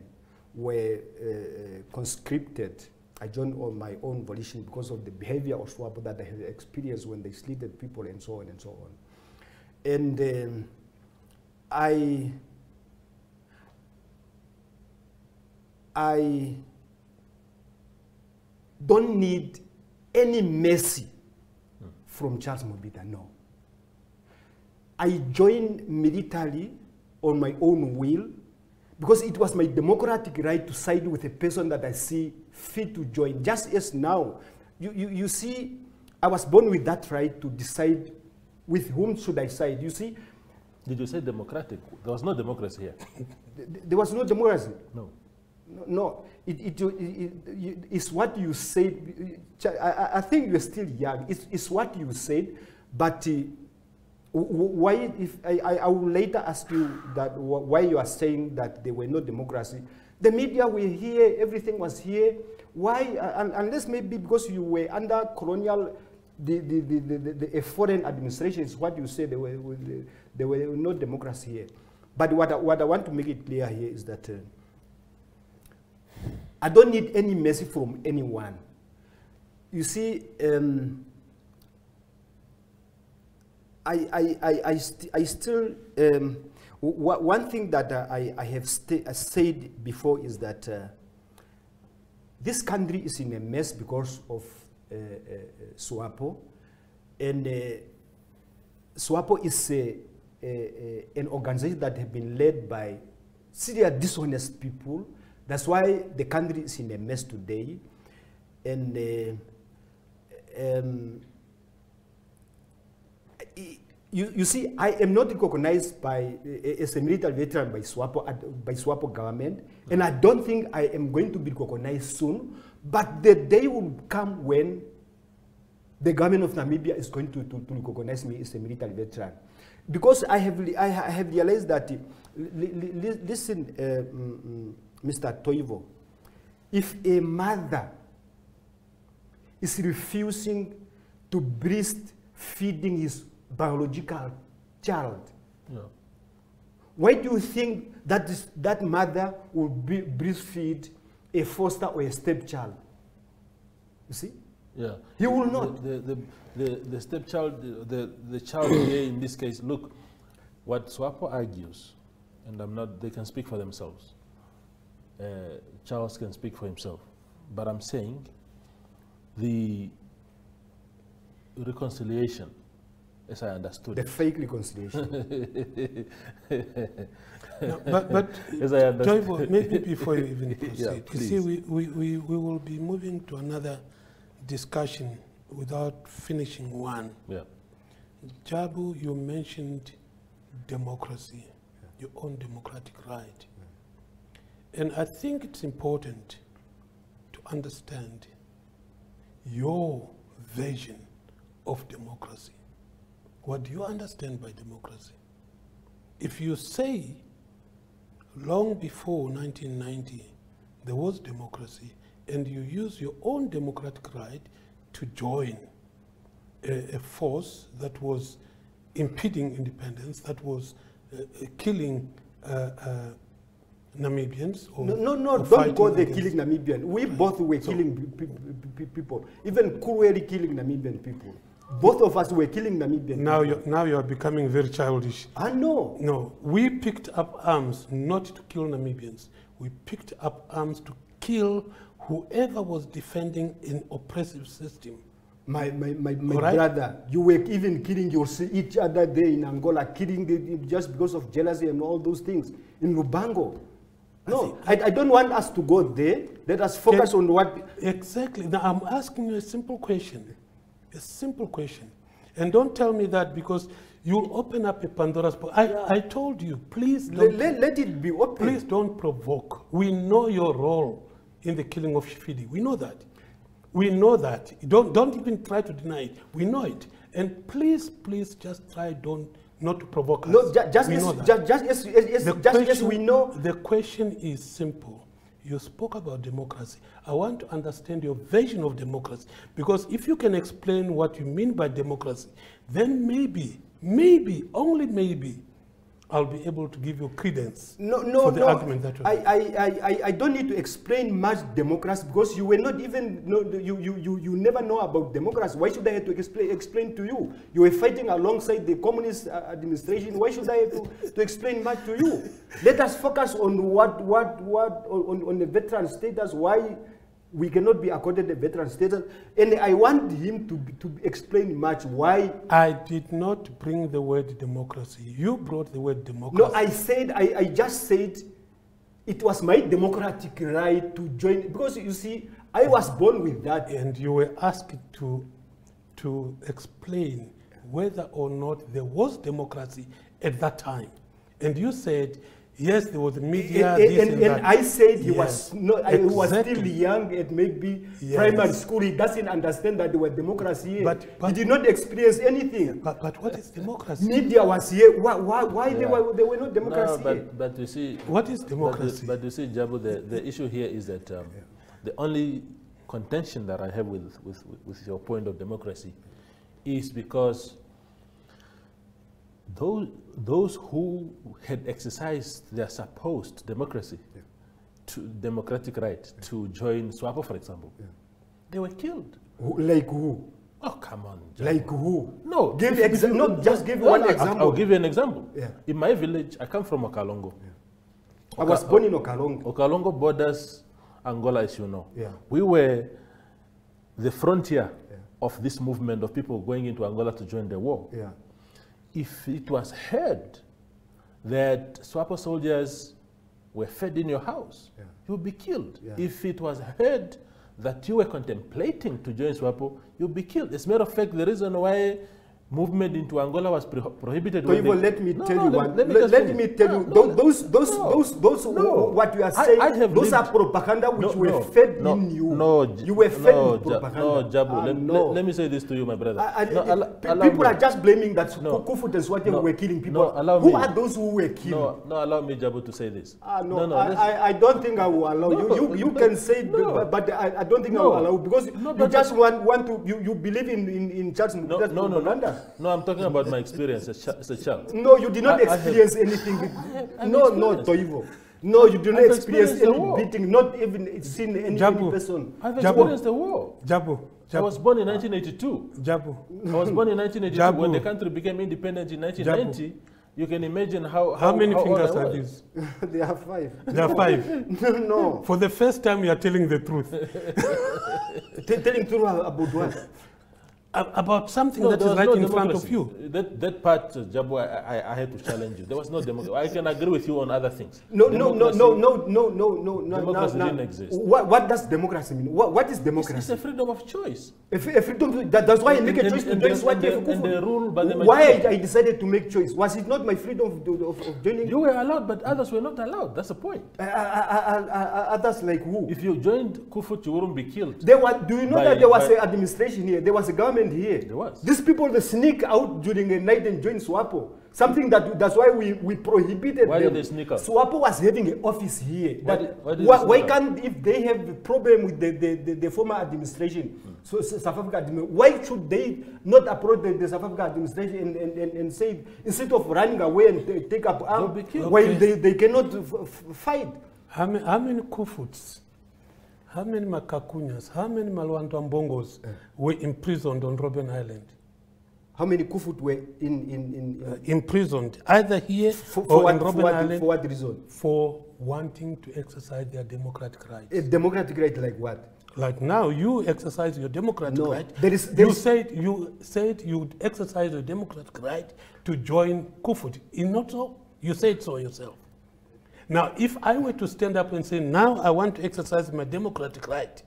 [SPEAKER 2] were uh, conscripted. I joined on my own volition because of the behavior of SWAPO that I had experienced when they slitted people and so on and so on. And um, I I don't need any mercy from Charles Mubita, no. I joined militarily on my own will because it was my democratic right to side with a person that I see fit to join. Just as now, you, you, you see, I was born with that right to decide with whom should I side. You see,
[SPEAKER 1] Did you say democratic? There was no democracy here.
[SPEAKER 2] th- th- there was no democracy.
[SPEAKER 1] No.
[SPEAKER 2] No. It, it, it, it, it's what you said. I, I- think you're still young. It's, it's what you said, but uh, why? If I, I, I will later ask you that why you are saying that there were no democracy. The media were here. Everything was here. Why? Uh, unless maybe because you were under colonial. The, the, the, the, a foreign administration is what you say there were, there were no democracy here. But what I, what I want to make it clear here is that uh, I don't need any mercy from anyone. You see, um, I, I, I, I, st- I still, um, one thing that I, I have uh, said before is that uh, this country is in a mess because of Eh, eh, SWAPO. And uh, SWAPO is an organization that has been led by serious dishonest people. That's why the country is in a mess today. And um, you, you see, I am not recognized by uh, as a military veteran by SWAPO, ad- by SWAPO government, and I don't think I am going to be recognized soon. But the day will come when the government of Namibia is going to, to, to recognize me as a military veteran. Because I have, I I have realized that, uh, li- li- li- listen, uh, mm, mm, Mr. Toivo, if a mother is refusing to breast feeding his biological child,
[SPEAKER 1] Yeah.
[SPEAKER 2] why do you think that is, that mother will be breastfeed a foster or a stepchild? You see?
[SPEAKER 1] Yeah.
[SPEAKER 2] He will
[SPEAKER 1] The-
[SPEAKER 2] not.
[SPEAKER 1] The, the, the, the stepchild, the, the child here in this case, look, what SWAPO argues, and I'm not, they can speak for themselves. Uh, Charles can speak for himself. But I'm saying the reconciliation, as I understood
[SPEAKER 2] The fake reconciliation.
[SPEAKER 3] No, but but
[SPEAKER 1] as I understood
[SPEAKER 3] Toivo, maybe before you even
[SPEAKER 1] Yeah,
[SPEAKER 3] proceed, you see,
[SPEAKER 1] please.
[SPEAKER 3] we, we, we, we will be moving to another discussion without finishing one.
[SPEAKER 1] Yeah.
[SPEAKER 3] Jabu, you mentioned democracy, your own democratic right. And I think it's important to understand your vision of democracy. What do you understand by democracy? If you say long before 1990 there was democracy and you use your own democratic right to join a, a force that was impeding independence, that was uh, uh, killing uh, uh, Namibians. Or,
[SPEAKER 2] No, no, no don't go there killing Namibian. We both were
[SPEAKER 3] So-
[SPEAKER 2] killing pe- pe- pe- people, even cruelly killing Namibian people. Both of us were killing Namibian
[SPEAKER 3] Now you're, now you're becoming very childish.
[SPEAKER 2] I know.
[SPEAKER 3] No, we picked up arms not to kill Namibians. We picked up arms to kill whoever was defending an oppressive system.
[SPEAKER 2] My, my, my, my
[SPEAKER 3] Alright.
[SPEAKER 2] brother, you were even killing your, each other there in Angola, killing the, just because of jealousy and all those things in Lubango. No, I, I don't want us to go there. Let us focus on what.
[SPEAKER 3] Exactly. Now I'm asking you a simple question. A simple question. And don't tell me that because you'll open up a Pandora's box. I, I told you, please
[SPEAKER 2] Let,
[SPEAKER 3] don't,
[SPEAKER 2] let, let it be open.
[SPEAKER 3] please don't provoke. We know your role in the killing of Shifidi. We know that. We know that. Don't, don't even try to deny it. We know it. And please, please just try don't, not to provoke us.
[SPEAKER 2] No, ju- just,
[SPEAKER 3] we
[SPEAKER 2] as,
[SPEAKER 3] that.
[SPEAKER 2] just, just, as, as, as,
[SPEAKER 3] The
[SPEAKER 2] just as
[SPEAKER 3] question-
[SPEAKER 2] we know
[SPEAKER 3] The question is simple. You spoke about democracy. I want to understand your version of democracy. Because if you can explain what you mean by democracy, then maybe, maybe, only maybe, I'll be able to give you credence
[SPEAKER 2] No, no,
[SPEAKER 3] for the
[SPEAKER 2] no.
[SPEAKER 3] argument that
[SPEAKER 2] I, I, I, I don't need to explain much democracy because you were not even, no, you, you, you, you never know about democracy. Why should I have to explain, explain to you? You were fighting alongside the communist uh, administration. Why should I have to, to explain much to you? Let us focus on what, what, what, on, on the veteran status, why we cannot be accorded a veteran status. And I want him to, to explain much why.
[SPEAKER 3] I did not bring the word democracy. You brought the word democracy.
[SPEAKER 2] No, I said, I, I just said it was my democratic right to join. Because you see, I was born with that.
[SPEAKER 3] and you were asked to, to explain whether or not there was democracy at that time. And you said, yes, there was media,
[SPEAKER 2] and,
[SPEAKER 3] this
[SPEAKER 2] and,
[SPEAKER 3] and,
[SPEAKER 2] and. I said he
[SPEAKER 3] Yes,
[SPEAKER 2] was not, I, he was still young at maybe
[SPEAKER 3] Yes.
[SPEAKER 2] primary school. He doesn't understand that there was democracy here.
[SPEAKER 3] But- but-
[SPEAKER 2] he did not experience anything.
[SPEAKER 3] But, but what is democracy?
[SPEAKER 2] Media was here. Why, why, why they, were, they were not democracy
[SPEAKER 1] No, but, but you see,
[SPEAKER 3] What is
[SPEAKER 1] but,
[SPEAKER 3] democracy?
[SPEAKER 1] you- but you see, Jabu, the, the issue here is that um, the only contention that I have with, with, with your point of democracy is because those, those who had exercised their supposed democracy, to democratic right to join SWAPO, for example, they were killed.
[SPEAKER 2] Who- like who?
[SPEAKER 1] Oh, come on. Jabu.
[SPEAKER 2] Like who?
[SPEAKER 1] No,
[SPEAKER 2] Give
[SPEAKER 1] if- if
[SPEAKER 2] exa-
[SPEAKER 1] you-
[SPEAKER 2] not just give
[SPEAKER 1] no,
[SPEAKER 2] one
[SPEAKER 1] no, I'll-
[SPEAKER 2] example.
[SPEAKER 1] I'll give you an example.
[SPEAKER 2] Yeah.
[SPEAKER 1] In my village, I come from Okalongo.
[SPEAKER 2] I was born in Okalongo.
[SPEAKER 1] Okalongo borders Angola, as you know.
[SPEAKER 2] Yeah.
[SPEAKER 1] We were the frontier of this movement of people going into Angola to join the war.
[SPEAKER 2] Yeah.
[SPEAKER 1] If it was heard that SWAPO soldiers were fed in your house,
[SPEAKER 2] Yeah.
[SPEAKER 1] you would be killed.
[SPEAKER 2] Yeah.
[SPEAKER 1] If it was heard that you were contemplating to join SWAPO, you'd be killed. As a matter of fact, the reason why movement into Angola was pro- prohibited.
[SPEAKER 2] Toivo,
[SPEAKER 1] they-
[SPEAKER 2] let me
[SPEAKER 1] No,
[SPEAKER 2] tell
[SPEAKER 1] no,
[SPEAKER 2] you
[SPEAKER 1] let-
[SPEAKER 2] one.
[SPEAKER 1] Let me,
[SPEAKER 2] Let, me tell
[SPEAKER 1] No,
[SPEAKER 2] you. Those, those, those, those, what you are saying,
[SPEAKER 1] I
[SPEAKER 2] those are propaganda which were fed in you.
[SPEAKER 1] No,
[SPEAKER 2] you were fed
[SPEAKER 1] no,
[SPEAKER 2] propaganda.
[SPEAKER 1] No, Jabu,
[SPEAKER 2] Ah,
[SPEAKER 1] let,
[SPEAKER 2] no.
[SPEAKER 1] let, me say this to you, my brother.
[SPEAKER 2] I- I-
[SPEAKER 1] allow-
[SPEAKER 2] pe-
[SPEAKER 1] allow
[SPEAKER 2] people are just blaming that
[SPEAKER 1] No.
[SPEAKER 2] Koevoet and SWATF
[SPEAKER 1] No.
[SPEAKER 2] were killing people.
[SPEAKER 1] No,
[SPEAKER 2] Who
[SPEAKER 1] me.
[SPEAKER 2] are those who were killed?
[SPEAKER 1] No, no, allow me, Jabu, to say this.
[SPEAKER 2] Ah, no,
[SPEAKER 1] no,
[SPEAKER 2] I, I, don't think I will allow you. You, you can say, but, I, don't think I will allow because you just want, want to, you, you believe in, in, in
[SPEAKER 1] no, no, no, no. I'm talking about my experience as, as a child.
[SPEAKER 2] No, you did not
[SPEAKER 1] I- I have-
[SPEAKER 2] experience anything. No, no,
[SPEAKER 1] experienced.
[SPEAKER 2] Toivo. No, you did not
[SPEAKER 1] I've
[SPEAKER 2] experience
[SPEAKER 1] experienced the
[SPEAKER 2] any beating, not even seen any, any
[SPEAKER 3] Jabu.
[SPEAKER 2] person.
[SPEAKER 1] I've
[SPEAKER 3] Jabu.
[SPEAKER 1] experienced the war.
[SPEAKER 3] Jabu,
[SPEAKER 1] I was born in 1982.
[SPEAKER 3] Jabu.
[SPEAKER 1] I was born in 1982
[SPEAKER 3] Jabu.
[SPEAKER 1] when the country became independent in 1990. You can imagine how
[SPEAKER 3] How many
[SPEAKER 1] old
[SPEAKER 3] fingers
[SPEAKER 1] I
[SPEAKER 3] are these?
[SPEAKER 2] there are five.
[SPEAKER 3] There are five.
[SPEAKER 2] no, no.
[SPEAKER 3] For the first time, you are telling the truth
[SPEAKER 2] telling truth about what?
[SPEAKER 3] A- about something
[SPEAKER 1] No,
[SPEAKER 3] that
[SPEAKER 1] there
[SPEAKER 3] is
[SPEAKER 1] was
[SPEAKER 3] right
[SPEAKER 1] no
[SPEAKER 3] in front of you.
[SPEAKER 1] That, that part, uh, Jabu, I, I, I had to challenge you. There was no democracy. I can agree with you on other things.
[SPEAKER 2] No, no, no, no, no, no, no, no, no.
[SPEAKER 1] Democracy
[SPEAKER 2] no, no.
[SPEAKER 1] didn't exist.
[SPEAKER 2] What, what does democracy mean? What, what is democracy?
[SPEAKER 1] it's a freedom of choice.
[SPEAKER 2] A, a freedom. That, that's why I
[SPEAKER 1] And-
[SPEAKER 2] make a
[SPEAKER 1] and-
[SPEAKER 2] choice to
[SPEAKER 1] and
[SPEAKER 2] join
[SPEAKER 1] the-
[SPEAKER 2] SWATF
[SPEAKER 1] and the-
[SPEAKER 2] Koevoet.
[SPEAKER 1] and the rule by the
[SPEAKER 2] Why. I, I decided to make choice? Was it not my freedom of, of, of joining?
[SPEAKER 1] You were allowed, but others were not allowed. That's the point.
[SPEAKER 2] Uh, uh, uh, uh, uh, others like who?
[SPEAKER 1] If you joined Koevoet, you wouldn't be killed.
[SPEAKER 2] There was, do you know
[SPEAKER 1] By-
[SPEAKER 2] that there was an administration here? There was a government here.
[SPEAKER 1] There was.
[SPEAKER 2] These people they sneak out during the night and join SWAPO. Something that that's why we, we prohibited
[SPEAKER 1] Why
[SPEAKER 2] them.
[SPEAKER 1] did they sneak out?
[SPEAKER 2] SWAPO was having an office here.
[SPEAKER 1] Why
[SPEAKER 2] That-
[SPEAKER 1] did- why did
[SPEAKER 2] why, why can't if they have a problem with the, the, the, the former administration,
[SPEAKER 1] Hmm.
[SPEAKER 2] so, so South Africa, admi- why should they not approach the, the South Africa administration and, and, and, and say instead of running away and take up arms,
[SPEAKER 1] They'll
[SPEAKER 2] while they, they cannot f- f- fight?
[SPEAKER 3] How many, how many Koevoets, how many Makakunyas, how many Malwanta Mbongos were imprisoned on Robben Island?
[SPEAKER 2] How many Koevoet were in in, in,
[SPEAKER 3] Uh, imprisoned either here
[SPEAKER 2] for,
[SPEAKER 3] or
[SPEAKER 2] for, what,
[SPEAKER 3] in
[SPEAKER 2] for, what,
[SPEAKER 3] Island
[SPEAKER 2] for what reason?
[SPEAKER 3] for wanting to exercise their democratic rights.
[SPEAKER 2] A democratic right like what?
[SPEAKER 3] Like now, you exercise your democratic
[SPEAKER 2] No,
[SPEAKER 3] right.
[SPEAKER 2] there is- there
[SPEAKER 3] you
[SPEAKER 2] is-
[SPEAKER 3] said you said you exercise your democratic right to join Koevoet. In not so, you said so yourself. Now, if I were to stand up and say, now I want to exercise my democratic right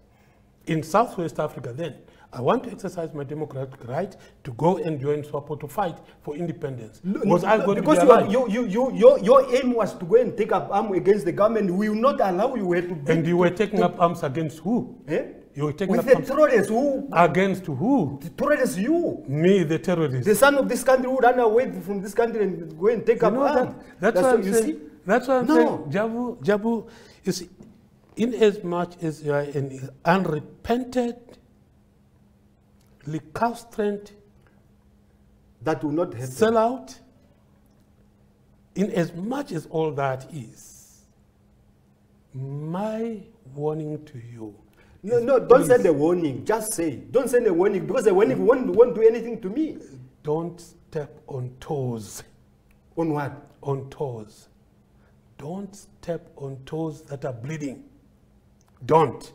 [SPEAKER 3] in Southwest Africa, then I want to exercise my democratic right to go and join SWAPO to fight for independence. Was I going
[SPEAKER 2] because
[SPEAKER 3] to be
[SPEAKER 2] you, you, you, you, your, your aim was to go and take up arms against the government. We will not allow you to be.
[SPEAKER 3] and you were taking up arms against who?
[SPEAKER 2] eh?
[SPEAKER 3] You were taking
[SPEAKER 2] with
[SPEAKER 3] up
[SPEAKER 2] the terrorists who
[SPEAKER 3] against who?
[SPEAKER 2] the terrorists you.
[SPEAKER 3] Me, the terrorist.
[SPEAKER 2] The son of this country who ran away from this country and go and take
[SPEAKER 3] You
[SPEAKER 2] up arms.
[SPEAKER 3] that, that's, why I'm
[SPEAKER 2] what you
[SPEAKER 3] saying.
[SPEAKER 2] see.
[SPEAKER 3] That's why I'm
[SPEAKER 2] No.
[SPEAKER 3] saying, Jabu, Jabu, you see, in as much as you are an unrepented, recalcitrant
[SPEAKER 2] That will not happen.
[SPEAKER 3] sellout, in as much as all that is, my warning to you.
[SPEAKER 2] No, no, don't
[SPEAKER 3] please
[SPEAKER 2] send a warning. Just say. Don't send a warning because the warning won't, won't do anything to me.
[SPEAKER 3] Don't step on toes.
[SPEAKER 2] On what?
[SPEAKER 3] on toes. Don't step on toes that are bleeding. Don't.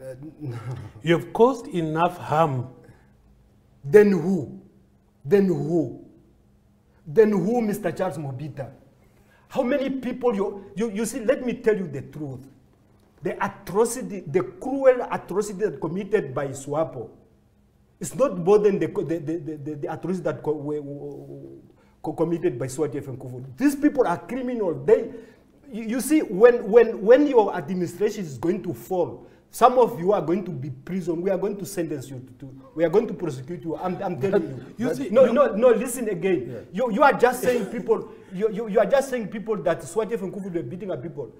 [SPEAKER 3] You've caused enough harm.
[SPEAKER 2] Then who? Then who? Then who, Mr. Charles Mubita? How many people you, you, you see, let me tell you the truth. The atrocity, the cruel atrocity that committed by SWAPO is not more than the, the, the, the, the atrocity that co committed by SWATF and Koevoet. These people are criminals. They, you, see, when, when, when your administration is going to fall, some of you are going to be prison. We are going to sentence you to, to we are going to prosecute you. I'm, I'm telling you.
[SPEAKER 3] You see,
[SPEAKER 2] no,
[SPEAKER 3] you-
[SPEAKER 2] no, no, listen again. You, you are just saying people, you, you, you are just saying people that SWATF and Koevoet were beating up people.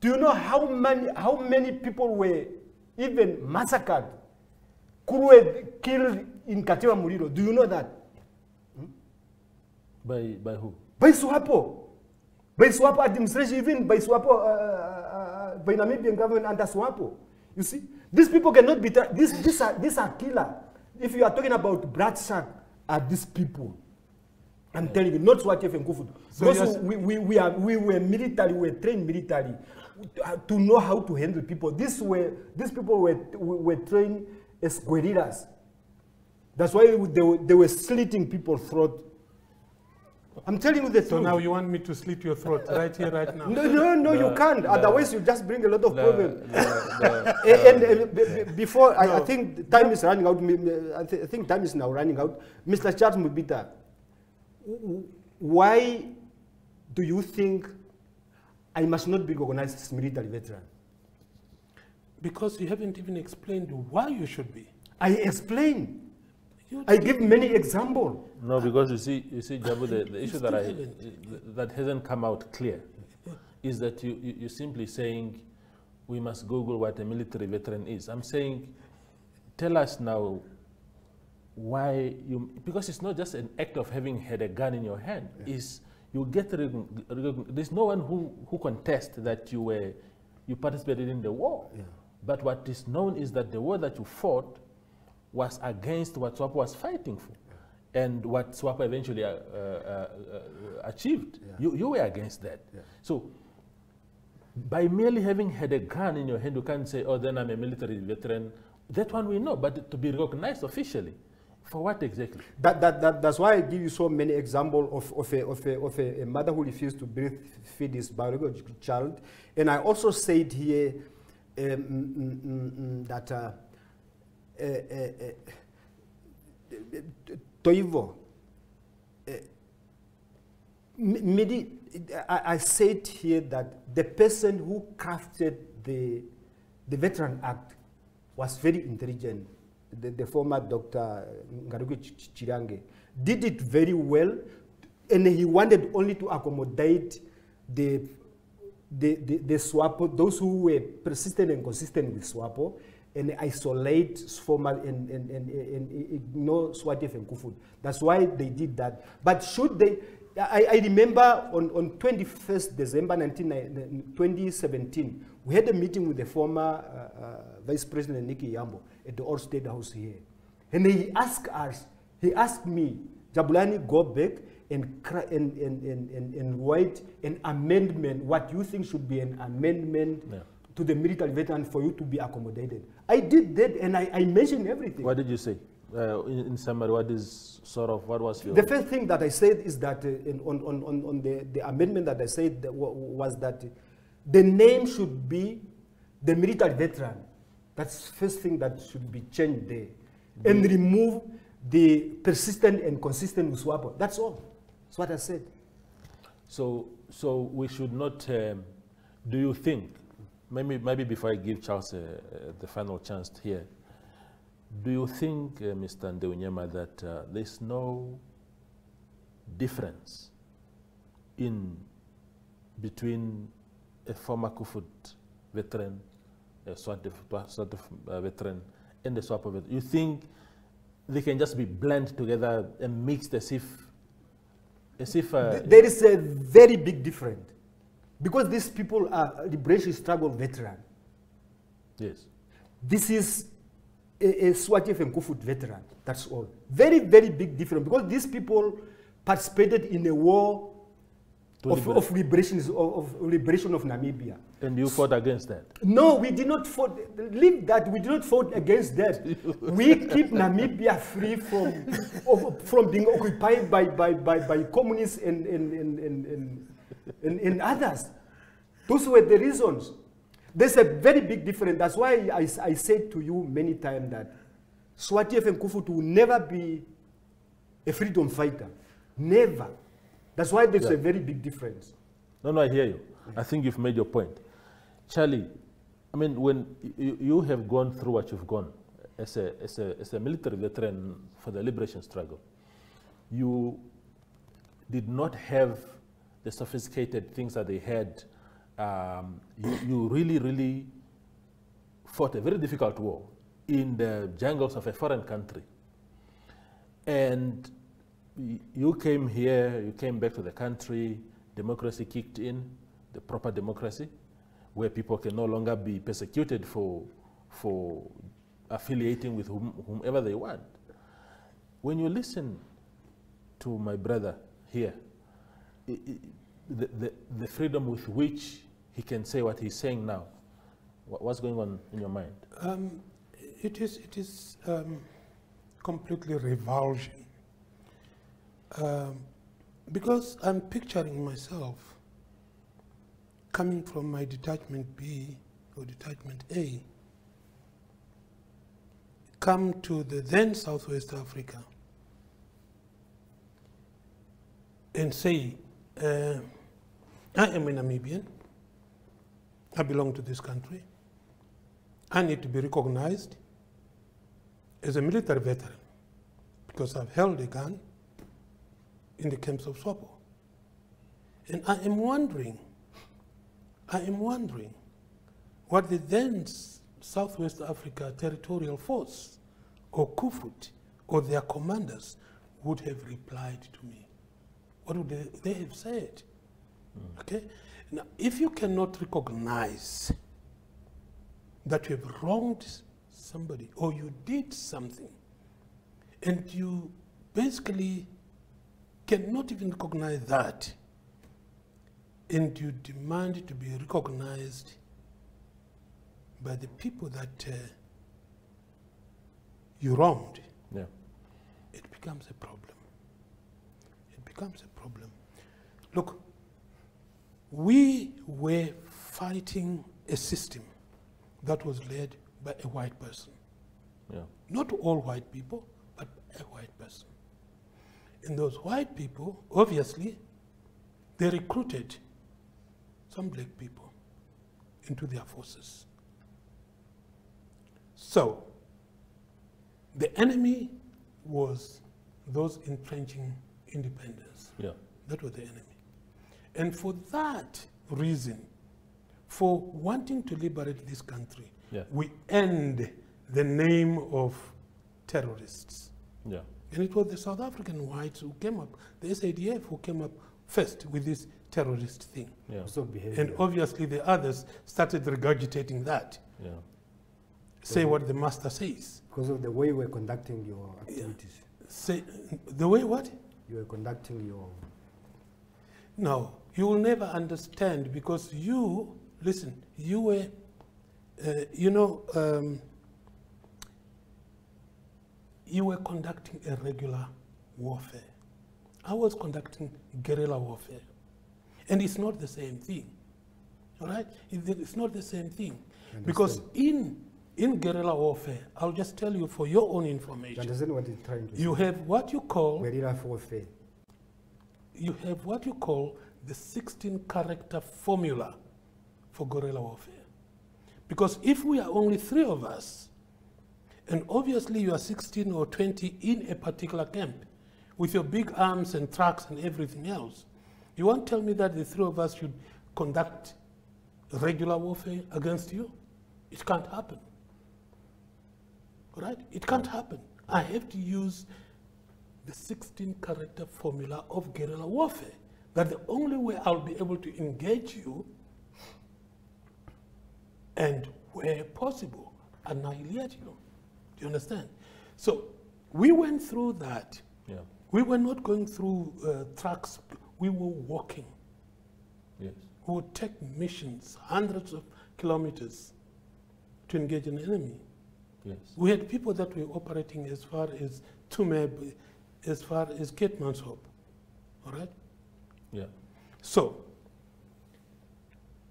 [SPEAKER 2] Do you know how many, how many people were even massacred? Kurwe killed in Katima Mulilo. Do you know that? Hmm?
[SPEAKER 1] By, by who?
[SPEAKER 2] By SWAPO. By SWAPO administration, even by SWAPO, uh, uh, uh, by Namibian government under SWAPO. You see, these people cannot be, these, these, are, these are killer. If you are talking about shark, are these people. I'm telling you, not SWATF and Koevoet.
[SPEAKER 3] So
[SPEAKER 2] we, we, we, are, we were military, we were trained military to, to know how to handle people. These, were, these people were, were trained as guerrillas. That's why they, were- they were slitting people's throat. I'm telling you the
[SPEAKER 3] So
[SPEAKER 2] truth.
[SPEAKER 3] now you want me to slit your throat right here, right now?
[SPEAKER 2] No, no, no, you can't.
[SPEAKER 1] the-
[SPEAKER 2] Otherwise, you just bring a lot of
[SPEAKER 1] The-
[SPEAKER 2] problems.
[SPEAKER 1] the-
[SPEAKER 2] and and, uh, be- be- before, I, I think time is running out. Me- me- I, thi- I think time is now running out. Mr. Charles Mubita, w- w- why do you think I must not be recognized as military veteran?
[SPEAKER 3] Because you haven't even explained why you should be.
[SPEAKER 2] I explain. I give many examples.
[SPEAKER 1] No, because you see, you see, Jabu, the, the issue that I that hasn't come out clear is that you, you you're simply saying we must Google what a military veteran is. I'm saying, tell us now why you because it's not just an act of having had a gun in your hand. Is you get there's no one who who contests that you were you participated in the war. But what is known is that the war that you fought was against what SWAPO was fighting for. And what SWAPO eventually uh, uh, uh, achieved. You, you were against that. So by merely having had a gun in your hand, you can't say, oh, then I'm a military veteran. That one we know, but to be recognized officially, for what exactly?
[SPEAKER 2] That, that, that, that's why I give you so many examples of, of, a, of, a, of a, a mother who refused to breastfeed his biological child. And I also said here um, mm, mm, mm, that uh, uh, Toivo, uh, I, I said here that the person who crafted the, the Veteran Act was very intelligent. The, the former Dr. Ngarikutuke Tjiriange did it very well, and he wanted only to accommodate the the, the, the SWAPO, those who were persistent and consistent with SWAPO, and isolate formal and, and, and, and ignore SWATF and Koevoet. That's why they did that. But should they, I, I remember on, on 21st December 19, 2017, we had a meeting with the former uh, uh, Vice President Nickey Iyambo at the Old State House here. And he asked us, he asked me, Jabulani, go back and, and, and, and, and write an amendment, what you think should be an amendment
[SPEAKER 1] Yeah.
[SPEAKER 2] To the military veteran for you to be accommodated. I did that and I, I mentioned everything.
[SPEAKER 1] What did you say? Uh, in, in summary, what is sort of, what was your...
[SPEAKER 2] The first thing that I said is that uh, in, on, on, on, on the, the amendment that I said that wa- was that the name should be the military veteran. That's the first thing that should be changed there. And remove the persistent and consistent with SWAPO. That's all. That's what I said.
[SPEAKER 1] So, so we should not. Um, do you think? Maybe, maybe before I give Charles uh, uh, the final chance here, do you think, uh, Mr. Ndeunyema, that there's no difference in between a former Koevoet veteran, a SWAT, SWAT uh, veteran, and the SWAPO veteran? You think they can just be blended together and mixed as if, as if uh,
[SPEAKER 2] there is a very big difference. Because these people are liberation struggle veteran.
[SPEAKER 1] yes.
[SPEAKER 2] This is a, a SWATF and Koevoet veteran. That's all. Very, very big difference because these people participated in a war of, of, liberation, of, of liberation of Namibia.
[SPEAKER 1] And you fought against that.
[SPEAKER 2] No, we did not fight. Leave that. We did not fight against that. we keep Namibia free from of, from being occupied by by, by, by communists and and, and, and, and, and and others. Those were the reasons. There's a very big difference. That's why I, I said to you many times that Swati FM Koevoet will never be a freedom fighter. Never. That's why there's
[SPEAKER 1] Yeah.
[SPEAKER 2] a very big difference.
[SPEAKER 1] No, no, I hear you. I think you've made your point. Charlie, I mean, when you, you have gone through what you've gone as a, as, a, as a military veteran for the liberation struggle, you did not have the sophisticated things that they had. Um, you, you really, really fought a very difficult war in the jungles of a foreign country. And you came here, you came back to the country, democracy kicked in, the proper democracy, where people can no longer be persecuted for, for affiliating with whom, whomever they want. When you listen to my brother here, the, the, the freedom with which he can say what he's saying now, what's going on in your mind?
[SPEAKER 3] Um, it is, it is um, completely revulsion. Um, because I'm picturing myself coming from my detachment B or detachment A, come to the then Southwest Africa and say, uh, I am a Namibian, I belong to this country, I need to be recognized as a military veteran because I've held a gun in the camps of Swapo. And I am wondering, I am wondering what the then Southwest Africa Territorial Force or Koevoet or their commanders would have replied to me. What would they, they have said? Okay? Now, if you cannot recognize that you have wronged somebody or you did something and you basically cannot even recognize that and you demand to be recognized by the people that uh, you wronged,
[SPEAKER 1] Yeah.
[SPEAKER 3] it becomes a problem. Becomes a problem. Look, we were fighting a system that was led by a white person.
[SPEAKER 1] Yeah.
[SPEAKER 3] Not all white people, but a white person. And those white people, obviously, they recruited some black people into their forces. So, the enemy was those entrenching independence.
[SPEAKER 1] Yeah.
[SPEAKER 3] That was the enemy. And for that reason, for wanting to liberate this country,
[SPEAKER 1] Yeah.
[SPEAKER 3] we end the name of terrorists.
[SPEAKER 1] Yeah.
[SPEAKER 3] And it was the South African whites who came up, the SADF who came up first with this terrorist thing.
[SPEAKER 1] Yeah.
[SPEAKER 2] So behavior.
[SPEAKER 3] And obviously the others started regurgitating that.
[SPEAKER 1] Yeah.
[SPEAKER 3] Say what the master says.
[SPEAKER 2] because of the way we're conducting your activities.
[SPEAKER 3] Say the way what?
[SPEAKER 2] You were conducting your.
[SPEAKER 3] No, you will never understand because you, listen, you were, uh, you know, um, you were conducting a regular warfare. I was conducting guerrilla warfare. And it's not the same thing. All right? It's not the same thing. Because in, in guerrilla warfare, I'll just tell you for your own information.
[SPEAKER 2] You understand what he's trying to
[SPEAKER 3] you
[SPEAKER 2] say?
[SPEAKER 3] have what you call
[SPEAKER 2] Guerrilla warfare.
[SPEAKER 3] you have what you call the 16 character formula for guerrilla warfare. Because if we are only three of us, and obviously you are 16 or 20 in a particular camp with your big arms and trucks and everything else, you won't tell me that the three of us should conduct regular warfare against you? It can't happen. Right? It can't happen. I have to use the 16 character formula of guerrilla warfare. That the only way I'll be able to engage you and, where possible, annihilate you. Do you understand? So we went through that.
[SPEAKER 1] Yeah.
[SPEAKER 3] We were not going through uh, trucks, we were walking.
[SPEAKER 1] Yes.
[SPEAKER 3] who would take missions hundreds of kilometers to engage an enemy.
[SPEAKER 1] Yes.
[SPEAKER 3] We had people that were operating as far as Tsumeb, as far as Keetmanshoop. All right?
[SPEAKER 1] Yeah.
[SPEAKER 3] So,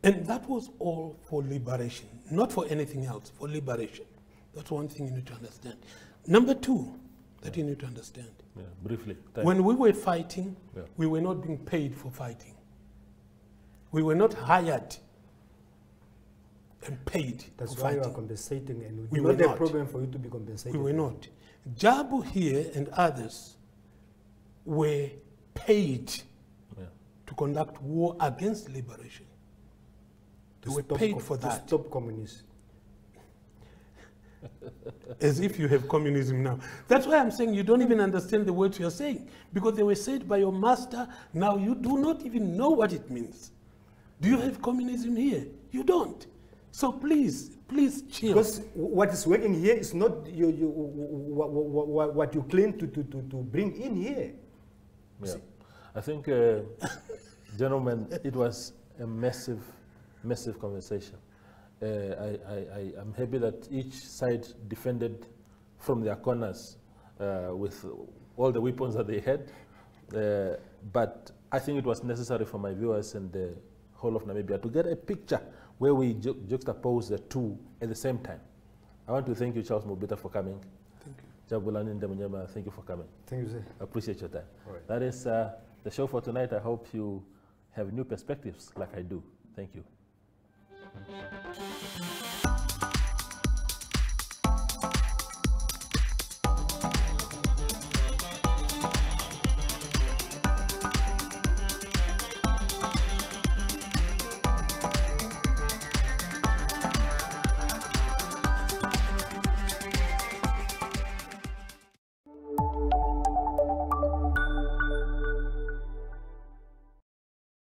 [SPEAKER 3] and that was all for liberation, not for anything else, for liberation. That's one thing you need to understand. Number two, that you need to understand.
[SPEAKER 1] Yeah. Briefly.
[SPEAKER 3] When we were fighting,
[SPEAKER 1] Yeah.
[SPEAKER 3] we were not being paid for fighting. We were not hired and paid
[SPEAKER 2] That's
[SPEAKER 3] for
[SPEAKER 2] why you are compensating, and
[SPEAKER 3] We
[SPEAKER 2] it's
[SPEAKER 3] were
[SPEAKER 2] not a problem for you to be compensated.
[SPEAKER 3] We were not. Jabu here and others were paid
[SPEAKER 1] Yeah.
[SPEAKER 3] to conduct war against liberation. They
[SPEAKER 2] To
[SPEAKER 3] were
[SPEAKER 2] stop
[SPEAKER 3] paid
[SPEAKER 2] co-
[SPEAKER 3] for
[SPEAKER 2] to
[SPEAKER 3] that.
[SPEAKER 2] stop communists.
[SPEAKER 3] as if you have communism now. That's why I'm saying you don't even understand the words you're saying because they were said by your master. Now you do not even know what it means. Do you have communism here? You don't. So please, please chill.
[SPEAKER 2] Because what is working here is not you, you, what, what, what you claim to, to, to, to bring in here.
[SPEAKER 1] Yeah. I think, uh, gentlemen, it was a massive, massive conversation. Uh, I, I, am happy that each side defended from their corners uh, with all the weapons that they had. Uh, but I think it was necessary for my viewers and the whole of Namibia to get a picture where we ju juxtapose the two at the same time. I want to thank you, Charles Mubita, for coming.
[SPEAKER 3] Thank you.
[SPEAKER 1] Jabulani thank you for coming.
[SPEAKER 2] Thank you, sir.
[SPEAKER 1] Appreciate your time.
[SPEAKER 2] All right.
[SPEAKER 1] That is uh, the show for tonight. I hope you have new perspectives like I do. Thank you.